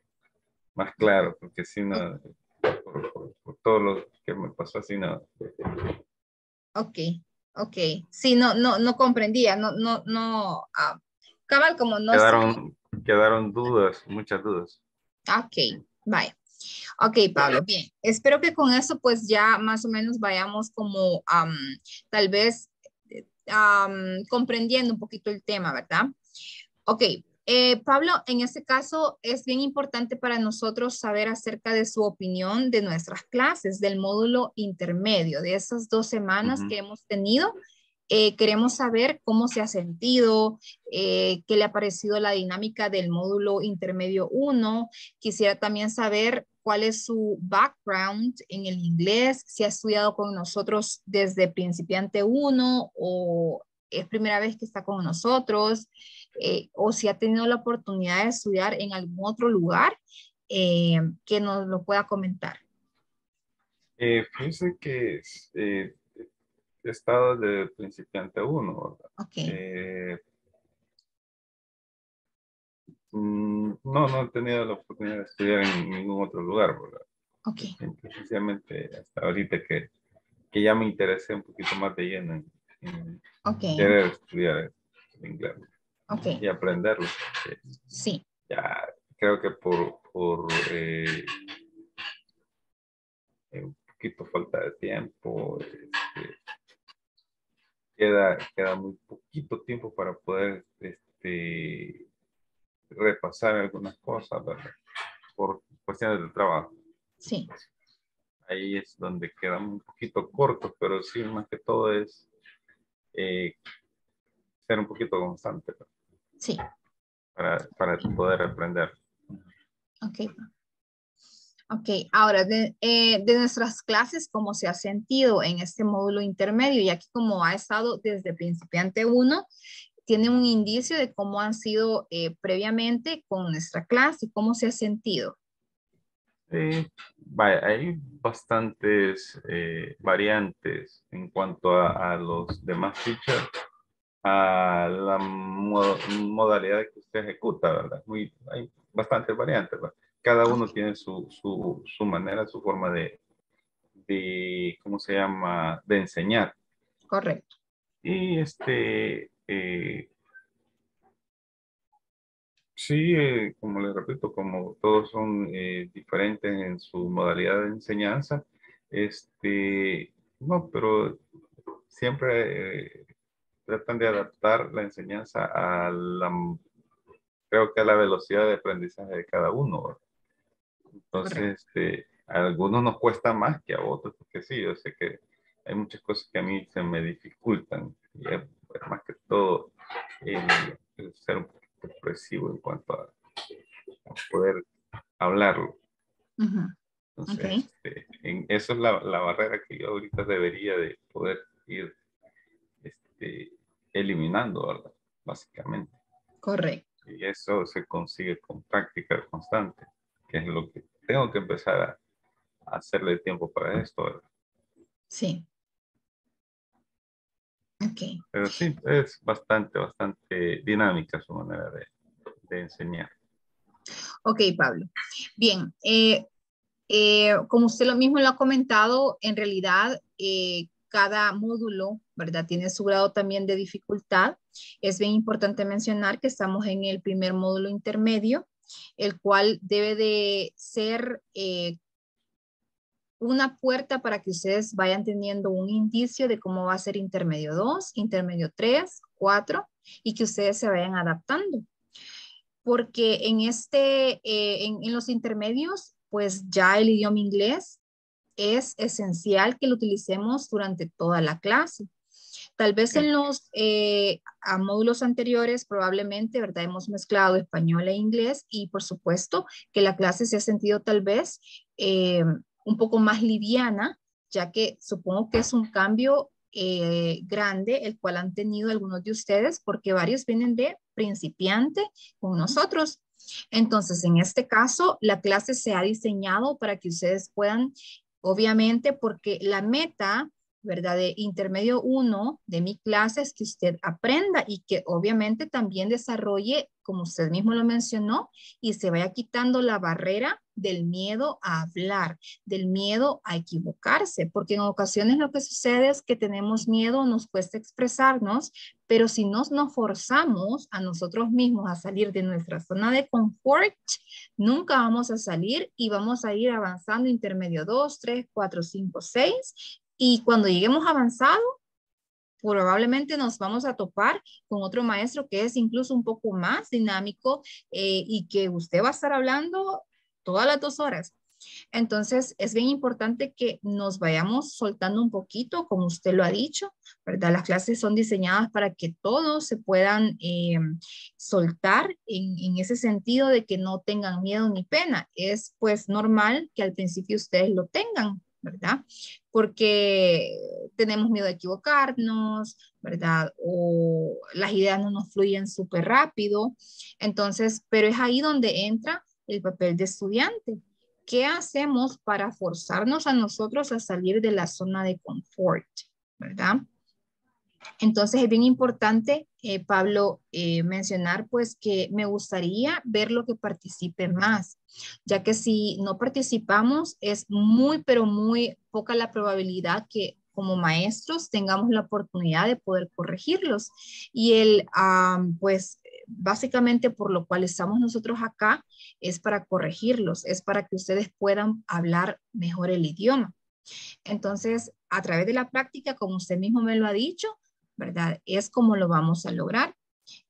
más claro, porque si no, por, por- por todo lo que me pasó así, no. Ok. Ok. Sí, no, no, no comprendía. No, no, no. ah, cabal, como no sé. Quedaron, quedaron dudas, muchas dudas. Ok, bye. Ok, Pablo, bien. Espero que con eso pues ya más o menos vayamos como am, tal vez am, comprendiendo un poquito el tema, ¿verdad? Ok, eh, Pablo, en este caso es bien importante para nosotros saber acerca de su opinión de nuestras clases, del módulo intermedio, de esas dos semanas que hemos tenido. Eh, queremos saber cómo se ha sentido, eh, qué le ha parecido la dinámica del módulo intermedio 1. Quisiera también saber cuál es su background en el inglés, si ha estudiado con nosotros desde principiante 1 o es primera vez que está con nosotros, eh, o si ha tenido la oportunidad de estudiar en algún otro lugar, eh, que nos lo pueda comentar. Eh, fíjense que eh, he estado de principiante uno, ¿verdad? Ok. Eh, mm, no, no he tenido la oportunidad de estudiar en ningún otro lugar, ¿verdad? Ok. Precisamente hasta ahorita que, que ya me interesé un poquito más de lleno en, en Ok. querer estudiar el inglés Ok. y aprenderlo. Sí. Ya creo que por, por eh, un poquito falta de tiempo, este, queda, queda muy poquito tiempo para poder este, repasar algunas cosas, ¿verdad? Por cuestiones de trabajo. Sí. Ahí es donde quedan un poquito cortos, pero sí, más que todo es eh, ser un poquito constante. Sí. para, para poder aprender. Ok. Ok, ahora de, eh, de nuestras clases, ¿cómo se ha sentido en este módulo intermedio? Y aquí como ha estado desde principiante 1, tiene un indicio de cómo han sido eh, previamente con nuestra clase, cómo se ha sentido. Eh, vaya, hay bastantes eh, variantes en cuanto a, a los demás features, a la mo- modalidad que usted ejecuta, ¿verdad? Muy, hay bastantes variantes, ¿verdad? Cada uno tiene su, su, su manera, su forma de, de, ¿cómo se llama?, de enseñar. Correcto. Y este, eh, sí, eh, como les repito, como todos son eh, diferentes en su modalidad de enseñanza, este, no, pero siempre eh, tratan de adaptar la enseñanza a la, creo que a la velocidad de aprendizaje de cada uno. Entonces, este, a algunos nos cuesta más que a otros, porque sí, yo sé que hay muchas cosas que a mí se me dificultan. Y es, pues, más que todo el, el ser un poquito expresivo en cuanto a, a poder hablarlo. Entonces, Ok. este, en, eso es la, la barrera que yo ahorita debería de poder ir este, eliminando, ¿verdad? Básicamente. Correcto. Y eso se consigue con práctica constante, que es lo que tengo que empezar a, a hacerle tiempo para esto. ¿verdad? Sí. Ok. Pero sí, es bastante, bastante dinámica su manera de, de enseñar. Ok, Pablo. Bien, eh, eh, como usted lo mismo lo ha comentado, en realidad eh, cada módulo, ¿verdad? Tiene su grado también de dificultad. Es bien importante mencionar que estamos en el primer módulo intermedio, el cual debe de ser eh, una puerta para que ustedes vayan teniendo un indicio de cómo va a ser intermedio 2, intermedio 3, 4 y que ustedes se vayan adaptando porque en este, eh, en, en los intermedios, pues ya el idioma inglés es esencial que lo utilicemos durante toda la clase. Tal vez en los eh, a módulos anteriores probablemente, ¿verdad? Hemos mezclado español e inglés y por supuesto que la clase se ha sentido tal vez eh, un poco más liviana, ya que supongo que es un cambio eh, grande el cual han tenido algunos de ustedes porque varios vienen de principiante con nosotros. Entonces, en este caso, la clase se ha diseñado para que ustedes puedan, obviamente, porque la meta ¿verdad? De intermedio uno de mi clase es que usted aprenda y que obviamente también desarrolle, como usted mismo lo mencionó, y se vaya quitando la barrera del miedo a hablar, del miedo a equivocarse, porque en ocasiones lo que sucede es que tenemos miedo, nos cuesta expresarnos, pero si nos, nos forzamos a nosotros mismos a salir de nuestra zona de confort, nunca vamos a salir y vamos a ir avanzando intermedio 2, 3, 4, 5, 6 y cuando lleguemos avanzado, probablemente nos vamos a topar con otro maestro que es incluso un poco más dinámico eh, y que usted va a estar hablando todas las dos horas. Entonces, es bien importante que nos vayamos soltando un poquito, como usted lo ha dicho, ¿verdad? Las clases son diseñadas para que todos se puedan eh, soltar en, en, ese sentido de que no tengan miedo ni pena. Es pues normal que al principio ustedes lo tengan, ¿verdad? Porque tenemos miedo de equivocarnos, ¿verdad? O las ideas no nos fluyen súper rápido. Entonces, pero es ahí donde entra el papel de estudiante. ¿Qué hacemos para forzarnos a nosotros a salir de la zona de confort? ¿Verdad? Entonces es bien importante, eh, Pablo, eh, mencionar pues que me gustaría ver lo que participe más, ya que si no participamos es muy, pero muy poca la probabilidad que como maestros tengamos la oportunidad de poder corregirlos. Y el, pues básicamente por lo cual estamos nosotros acá es para corregirlos, es para que ustedes puedan hablar mejor el idioma. Entonces, a través de la práctica, como usted mismo me lo ha dicho, ¿verdad? Es como lo vamos a lograr.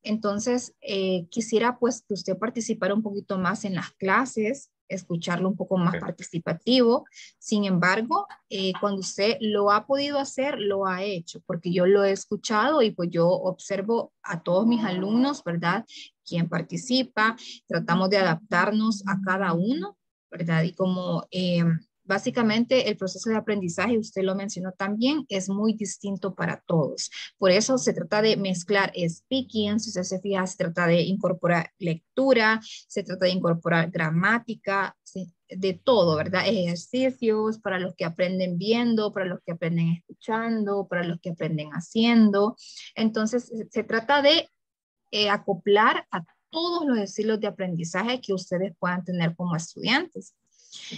Entonces, eh, quisiera pues que usted participara un poquito más en las clases, escucharlo un poco más participativo. Sin embargo, eh, cuando usted lo ha podido hacer, lo ha hecho, porque yo lo he escuchado y pues yo observo a todos mis alumnos, ¿verdad? Quien participa, tratamos de adaptarnos a cada uno, ¿verdad? Y como eh, Básicamente, el proceso de aprendizaje, usted lo mencionó también, es muy distinto para todos. Por eso se trata de mezclar speaking, si usted se fija, se trata de incorporar lectura, se trata de incorporar gramática, de todo, ¿verdad? Ejercicios para los que aprenden viendo, para los que aprenden escuchando, para los que aprenden haciendo. Entonces, se trata de eh, acoplar a todos los estilos de aprendizaje que ustedes puedan tener como estudiantes.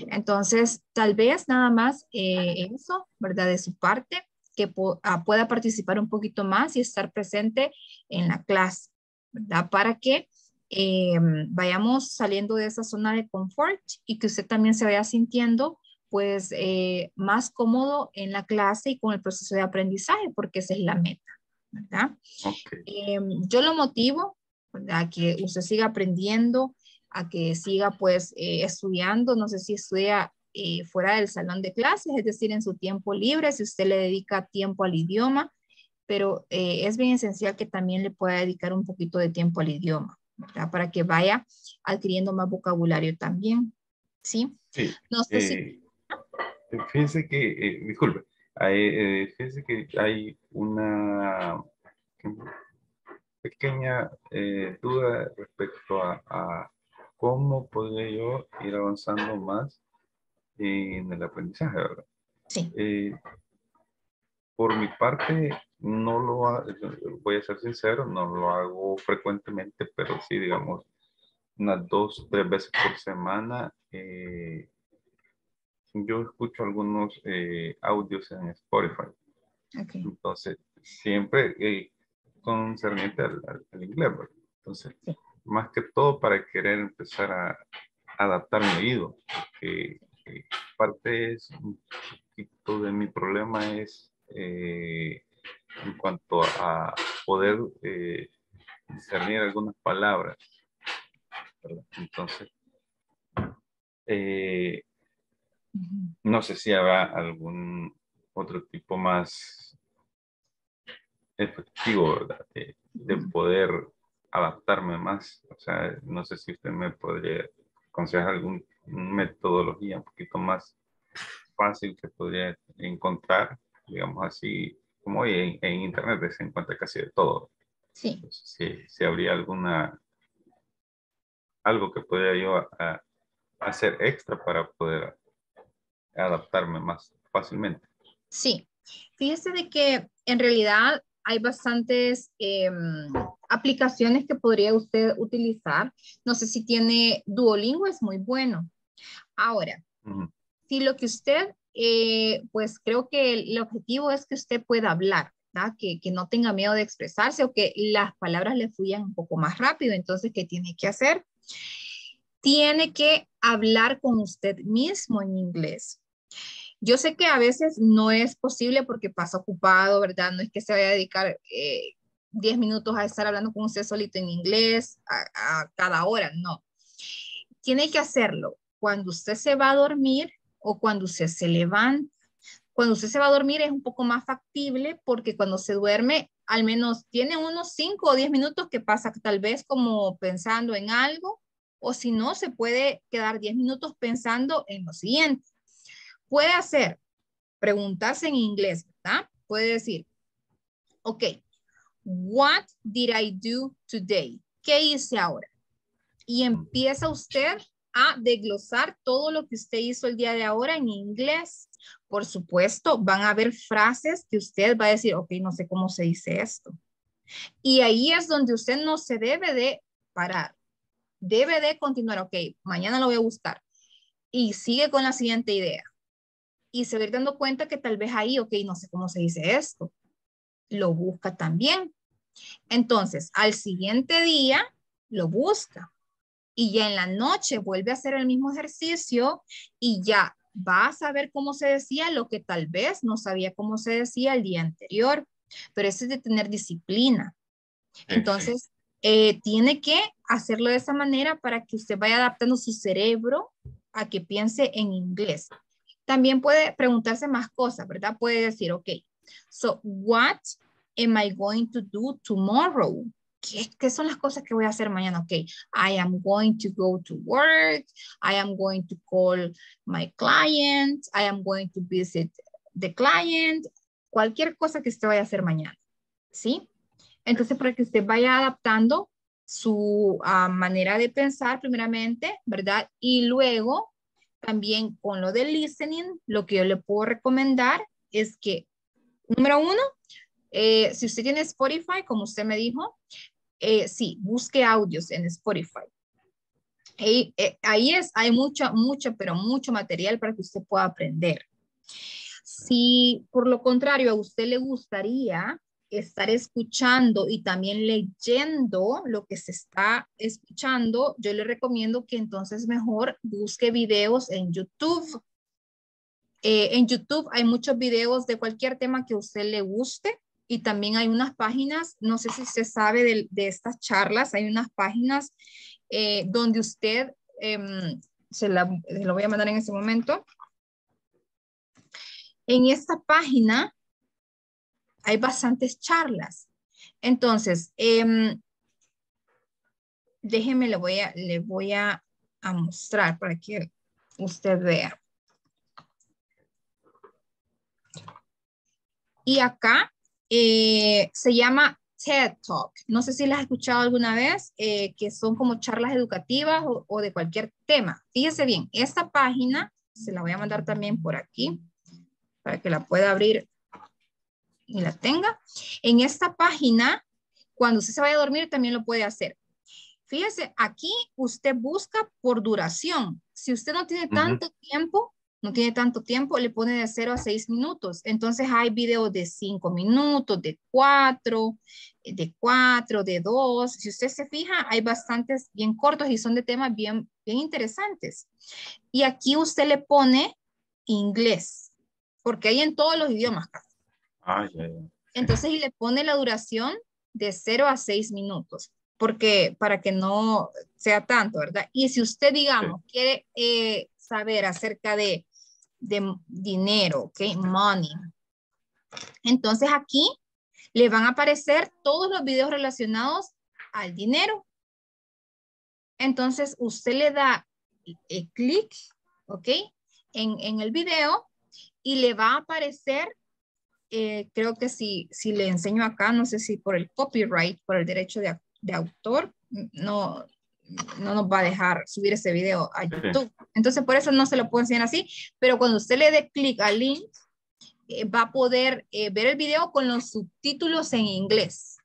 Entonces, tal vez nada más eh, eso, ¿verdad? De su parte, que ah, pueda participar un poquito más y estar presente en la clase, ¿verdad? Para que eh, vayamos saliendo de esa zona de confort y que usted también se vaya sintiendo pues eh, más cómodo en la clase y con el proceso de aprendizaje, porque esa es la meta, ¿verdad? yo lo motivo, ¿verdad? Que usted siga aprendiendo, a que siga pues eh, estudiando, no sé si estudia eh, fuera del salón de clases, es decir, en su tiempo libre, si usted le dedica tiempo al idioma, pero eh, es bien esencial que también le pueda dedicar un poquito de tiempo al idioma, ¿verdad? Para que vaya adquiriendo más vocabulario también, ¿sí? Sí. No sé si... Fíjese que, disculpe, hay, fíjese que hay una pequeña duda respecto a cómo podría yo ir avanzando más en el aprendizaje, ¿verdad? Sí. Eh, por mi parte, no lo voy a ser sincero, no lo hago frecuentemente, pero sí, digamos, unas dos, tres veces por semana. Eh, yo escucho algunos eh, audios en Spotify. Okay. Entonces, siempre concerniente al, al, inglés, ¿verdad? Entonces, más que todo para querer empezar a adaptar mi oído. Porque parte es un poquito de mi problema es eh, en cuanto a poder eh, discernir algunas palabras. Entonces, eh, no sé si habrá algún otro tipo más efectivo ¿verdad? de poder adaptarme más. O sea, no sé si usted me podría aconsejar alguna metodología un poquito más fácil que podría encontrar, digamos así, como hoy en, internet se encuentra casi de todo. Sí. si, habría alguna, algo que podría yo hacer extra para poder adaptarme más fácilmente. Sí, Fíjese de que en realidad hay bastantes em, aplicaciones que podría usted utilizar. No sé si tiene Duolingo, es muy bueno. Ahora, si lo que usted, eh, pues creo que el, objetivo es que usted pueda hablar. Que, que, no tenga miedo de expresarse o que las palabras le fluyan un poco más rápido. Entonces, ¿qué tiene que hacer? Tiene que hablar con usted mismo en inglés. Yo sé que a veces no es posible porque pasa ocupado, ¿verdad? No es que se vaya a dedicar 10 eh, minutos a estar hablando con usted solito en inglés a, a cada hora, no. Tiene que hacerlo cuando usted se va a dormir o cuando usted se levanta. Cuando usted se va a dormir es un poco más factible porque cuando se duerme al menos tiene unos 5 o 10 minutos que pasa tal vez como pensando en algo o si no se puede quedar 10 minutos pensando en lo siguiente. Puede hacer, preguntarse en inglés, ¿verdad? Puede decir, ok, what did I do today? ¿Qué hice ahora? Y empieza usted a desglosar todo lo que usted hizo el día de ahora en inglés. Por supuesto, van a haber frases que usted va a decir, ok, no sé cómo se dice esto. Y ahí es donde usted no se debe de parar. Debe de continuar, ok, mañana lo voy a buscar. Y sigue con la siguiente idea. Y se va a ir dando cuenta que tal vez ahí, ok, no sé cómo se dice esto. Lo busca también. Entonces, al siguiente día, lo busca y ya en la noche vuelve a hacer el mismo ejercicio y ya va a saber cómo se decía lo que tal vez no sabía cómo se decía el día anterior. Pero eso es de tener disciplina. Entonces, eh, tiene que hacerlo de esa manera para que usted vaya adaptando su cerebro a que piense en inglés. También puede preguntarse más cosas, ¿verdad? Puede decir, ok, so what am I going to do tomorrow? ¿qué, son las cosas que voy a hacer mañana? Ok, I am going to go to work. I am going to call my client. I am going to visit the client. Cualquier cosa que usted vaya a hacer mañana. ¿Sí? Entonces, para que usted vaya adaptando su ah, manera de pensar primeramente, ¿verdad? Y luego, también con lo de listening, lo que yo le puedo recomendar es que, número uno, eh, si usted tiene Spotify, como usted me dijo, eh, sí, busque audios en Spotify. Eh, ahí es, hay mucho, mucho, pero mucho material para que usted pueda aprender. Si por lo contrario a usted le gustaría estar escuchando y también leyendo lo que se está escuchando, yo le recomiendo que entonces mejor busque videos en YouTube. Eh, en YouTube hay muchos videos de cualquier tema que a usted le guste y también hay unas páginas, no sé si se sabe de, estas charlas, hay unas páginas eh, donde usted, em, se, la, lo voy a mandar en este momento. En esta página hay bastantes charlas. Entonces, eh, déjeme, le voy, a, le voy a mostrar para que usted vea. Y acá eh, se llama TED Talk. No sé si las has escuchado alguna vez, eh, que son como charlas educativas o, de cualquier tema. Fíjese bien, esta página, se la voy a mandar también por aquí, para que la pueda abrir y la tenga. En esta página, cuando usted se vaya a dormir, también lo puede hacer. Fíjese, aquí usted busca por duración. Si usted no tiene tanto tiempo, no tiene tanto tiempo, le pone de 0 a 6 minutos. Entonces hay videos de 5 minutos, de 4, de 4, de 2. Si usted se fija, hay bastantes bien cortos y son de temas bien, bien interesantes. Y aquí usted le pone inglés, porque hay en todos los idiomas. Ah, Entonces, y le pone la duración de 0 a 6 minutos, porque para que no sea tanto, ¿verdad? Y si usted, digamos, quiere eh, saber acerca de, dinero, ¿ok? Money. Entonces aquí le van a aparecer todos los videos relacionados al dinero. Entonces usted le da el clic, ¿ok? En, el video y le va a aparecer, eh, creo que si, si le enseño acá, no sé si por el copyright, por el derecho de, de autor, no, no nos va a dejar subir ese video a YouTube. Entonces, por eso no se lo puedo enseñar así, pero cuando usted le dé clic al link, eh, va a poder eh, ver el video con los subtítulos en inglés.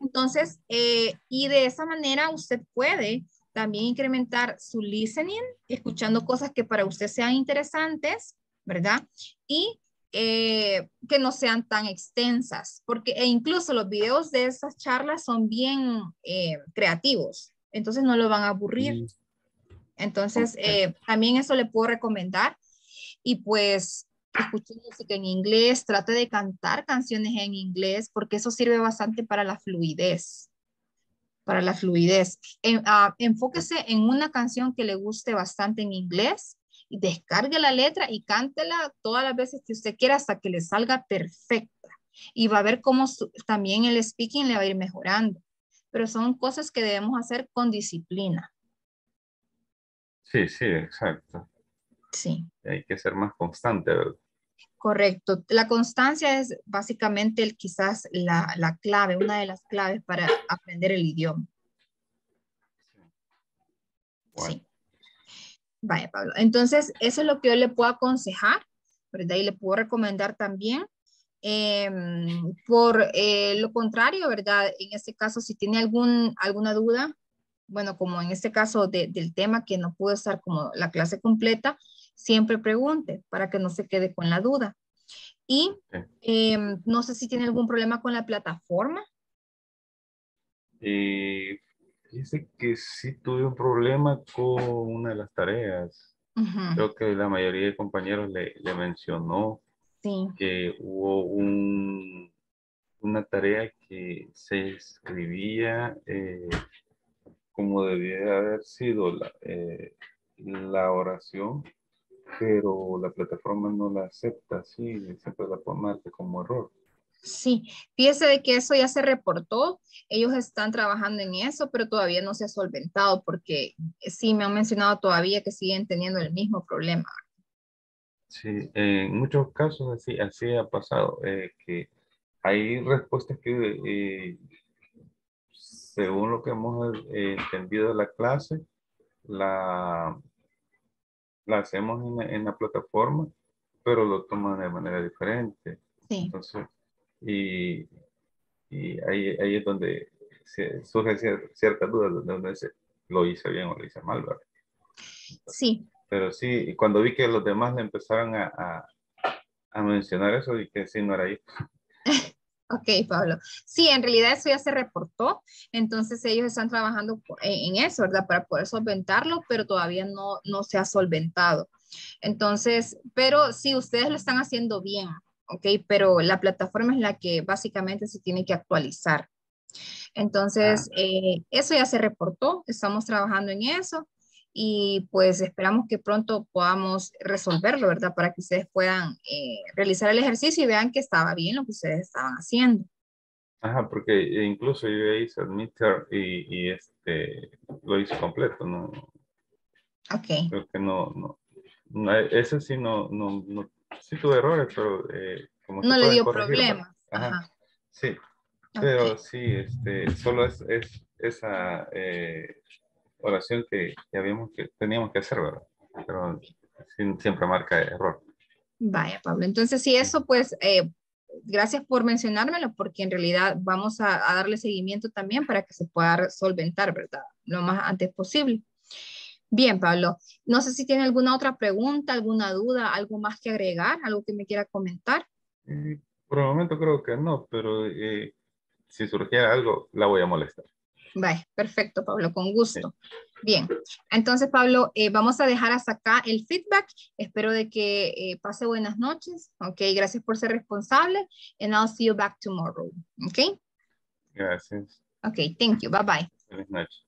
Entonces, eh, y de esa manera usted puede también incrementar su listening, escuchando cosas que para usted sean interesantes, ¿verdad? Y que no sean tan extensas, porque e incluso los videos de esas charlas son bien creativos, entonces no lo van a aburrir. Entonces, también eso le puedo recomendar. Y pues escuche música en inglés, trate de cantar canciones en inglés, porque eso sirve bastante para la fluidez. Para la fluidez. Ah, enfóquese en una canción que le guste bastante en inglés descargue la letra y cántela todas las veces que usted quiera hasta que le salga perfecta. Y va a ver cómo también el speaking le va a ir mejorando. Pero son cosas que debemos hacer con disciplina. Sí, sí, exacto. Sí. Hay que ser más constante, ¿verdad? Correcto. La constancia es básicamente el, quizás la, la, clave, una de las claves para aprender el idioma. Sí. Vaya, Pablo. Entonces, eso es lo que yo le puedo aconsejar, ¿verdad? Y le puedo recomendar también. Em, por eh, lo contrario, ¿verdad? En este caso, si tiene algún, alguna duda, bueno, como en este caso del tema que no pudo estar como la clase completa, siempre pregunte para que no se quede con la duda. Y em, no sé si tiene algún problema con la plataforma. Dice que sí tuve un problema con una de las tareas. Creo que la mayoría de compañeros le, mencionó que hubo un, una tarea que se escribía eh, como debía haber sido la, eh, la oración pero la plataforma no la acepta, sí, siempre la pone como error. Sí, fíjese de que eso ya se reportó, ellos están trabajando en eso, pero todavía no se ha solventado porque sí me han mencionado todavía que siguen teniendo el mismo problema. Sí, en muchos casos así, así ha pasado, eh, que hay respuestas que eh, según lo que hemos eh, entendido de la clase, la, la hacemos en, la plataforma, pero lo toman de manera diferente. Sí. Entonces, y, y ahí, ahí es donde surge cierta duda, donde dice, lo hice bien o lo hice mal, ¿verdad? Sí. Pero sí, cuando vi que los demás le empezaron a, a, a mencionar eso, y que sí, no era ahí. Ok, Pablo. Sí, en realidad eso ya se reportó, entonces ellos están trabajando en eso, ¿verdad? Para poder solventarlo, pero todavía no, no se ha solventado. Entonces, pero sí, ustedes lo están haciendo bien, ¿ok? Pero la plataforma es la que básicamente se tiene que actualizar. Entonces, eh, eso ya se reportó, estamos trabajando en eso y pues esperamos que pronto podamos resolverlo, ¿verdad? Para que ustedes puedan eh, realizar el ejercicio y vean que estaba bien lo que ustedes estaban haciendo. Ajá, porque incluso yo hice admitter y, y este, lo hice completo, ¿no? Ok. Creo que no, no, ese sí no, no, no, sí tuve errores, pero eh, como No le dio problemas. Ajá. Sí, pero sí, este, solo es, es esa eh, oración que, habíamos que teníamos que hacer, ¿verdad? Pero siempre marca error. Vaya, Pablo. Entonces, si eso, pues, eh, gracias por mencionármelo, porque en realidad vamos a, darle seguimiento también para que se pueda solventar, ¿verdad? Lo más antes posible. Bien, Pablo. No sé si tiene alguna otra pregunta, alguna duda, algo más que agregar, algo que me quiera comentar. Por el momento creo que no, pero eh, si surgiera algo, la voy a molestar. Vale, perfecto, Pablo, con gusto. Bien, entonces, Pablo, eh, vamos a dejar hasta acá el feedback. Espero de que eh, pase buenas noches. Ok, gracias por ser responsable. And I'll see you back tomorrow. Ok. Gracias. Ok, thank you. Bye bye. Buenas noches.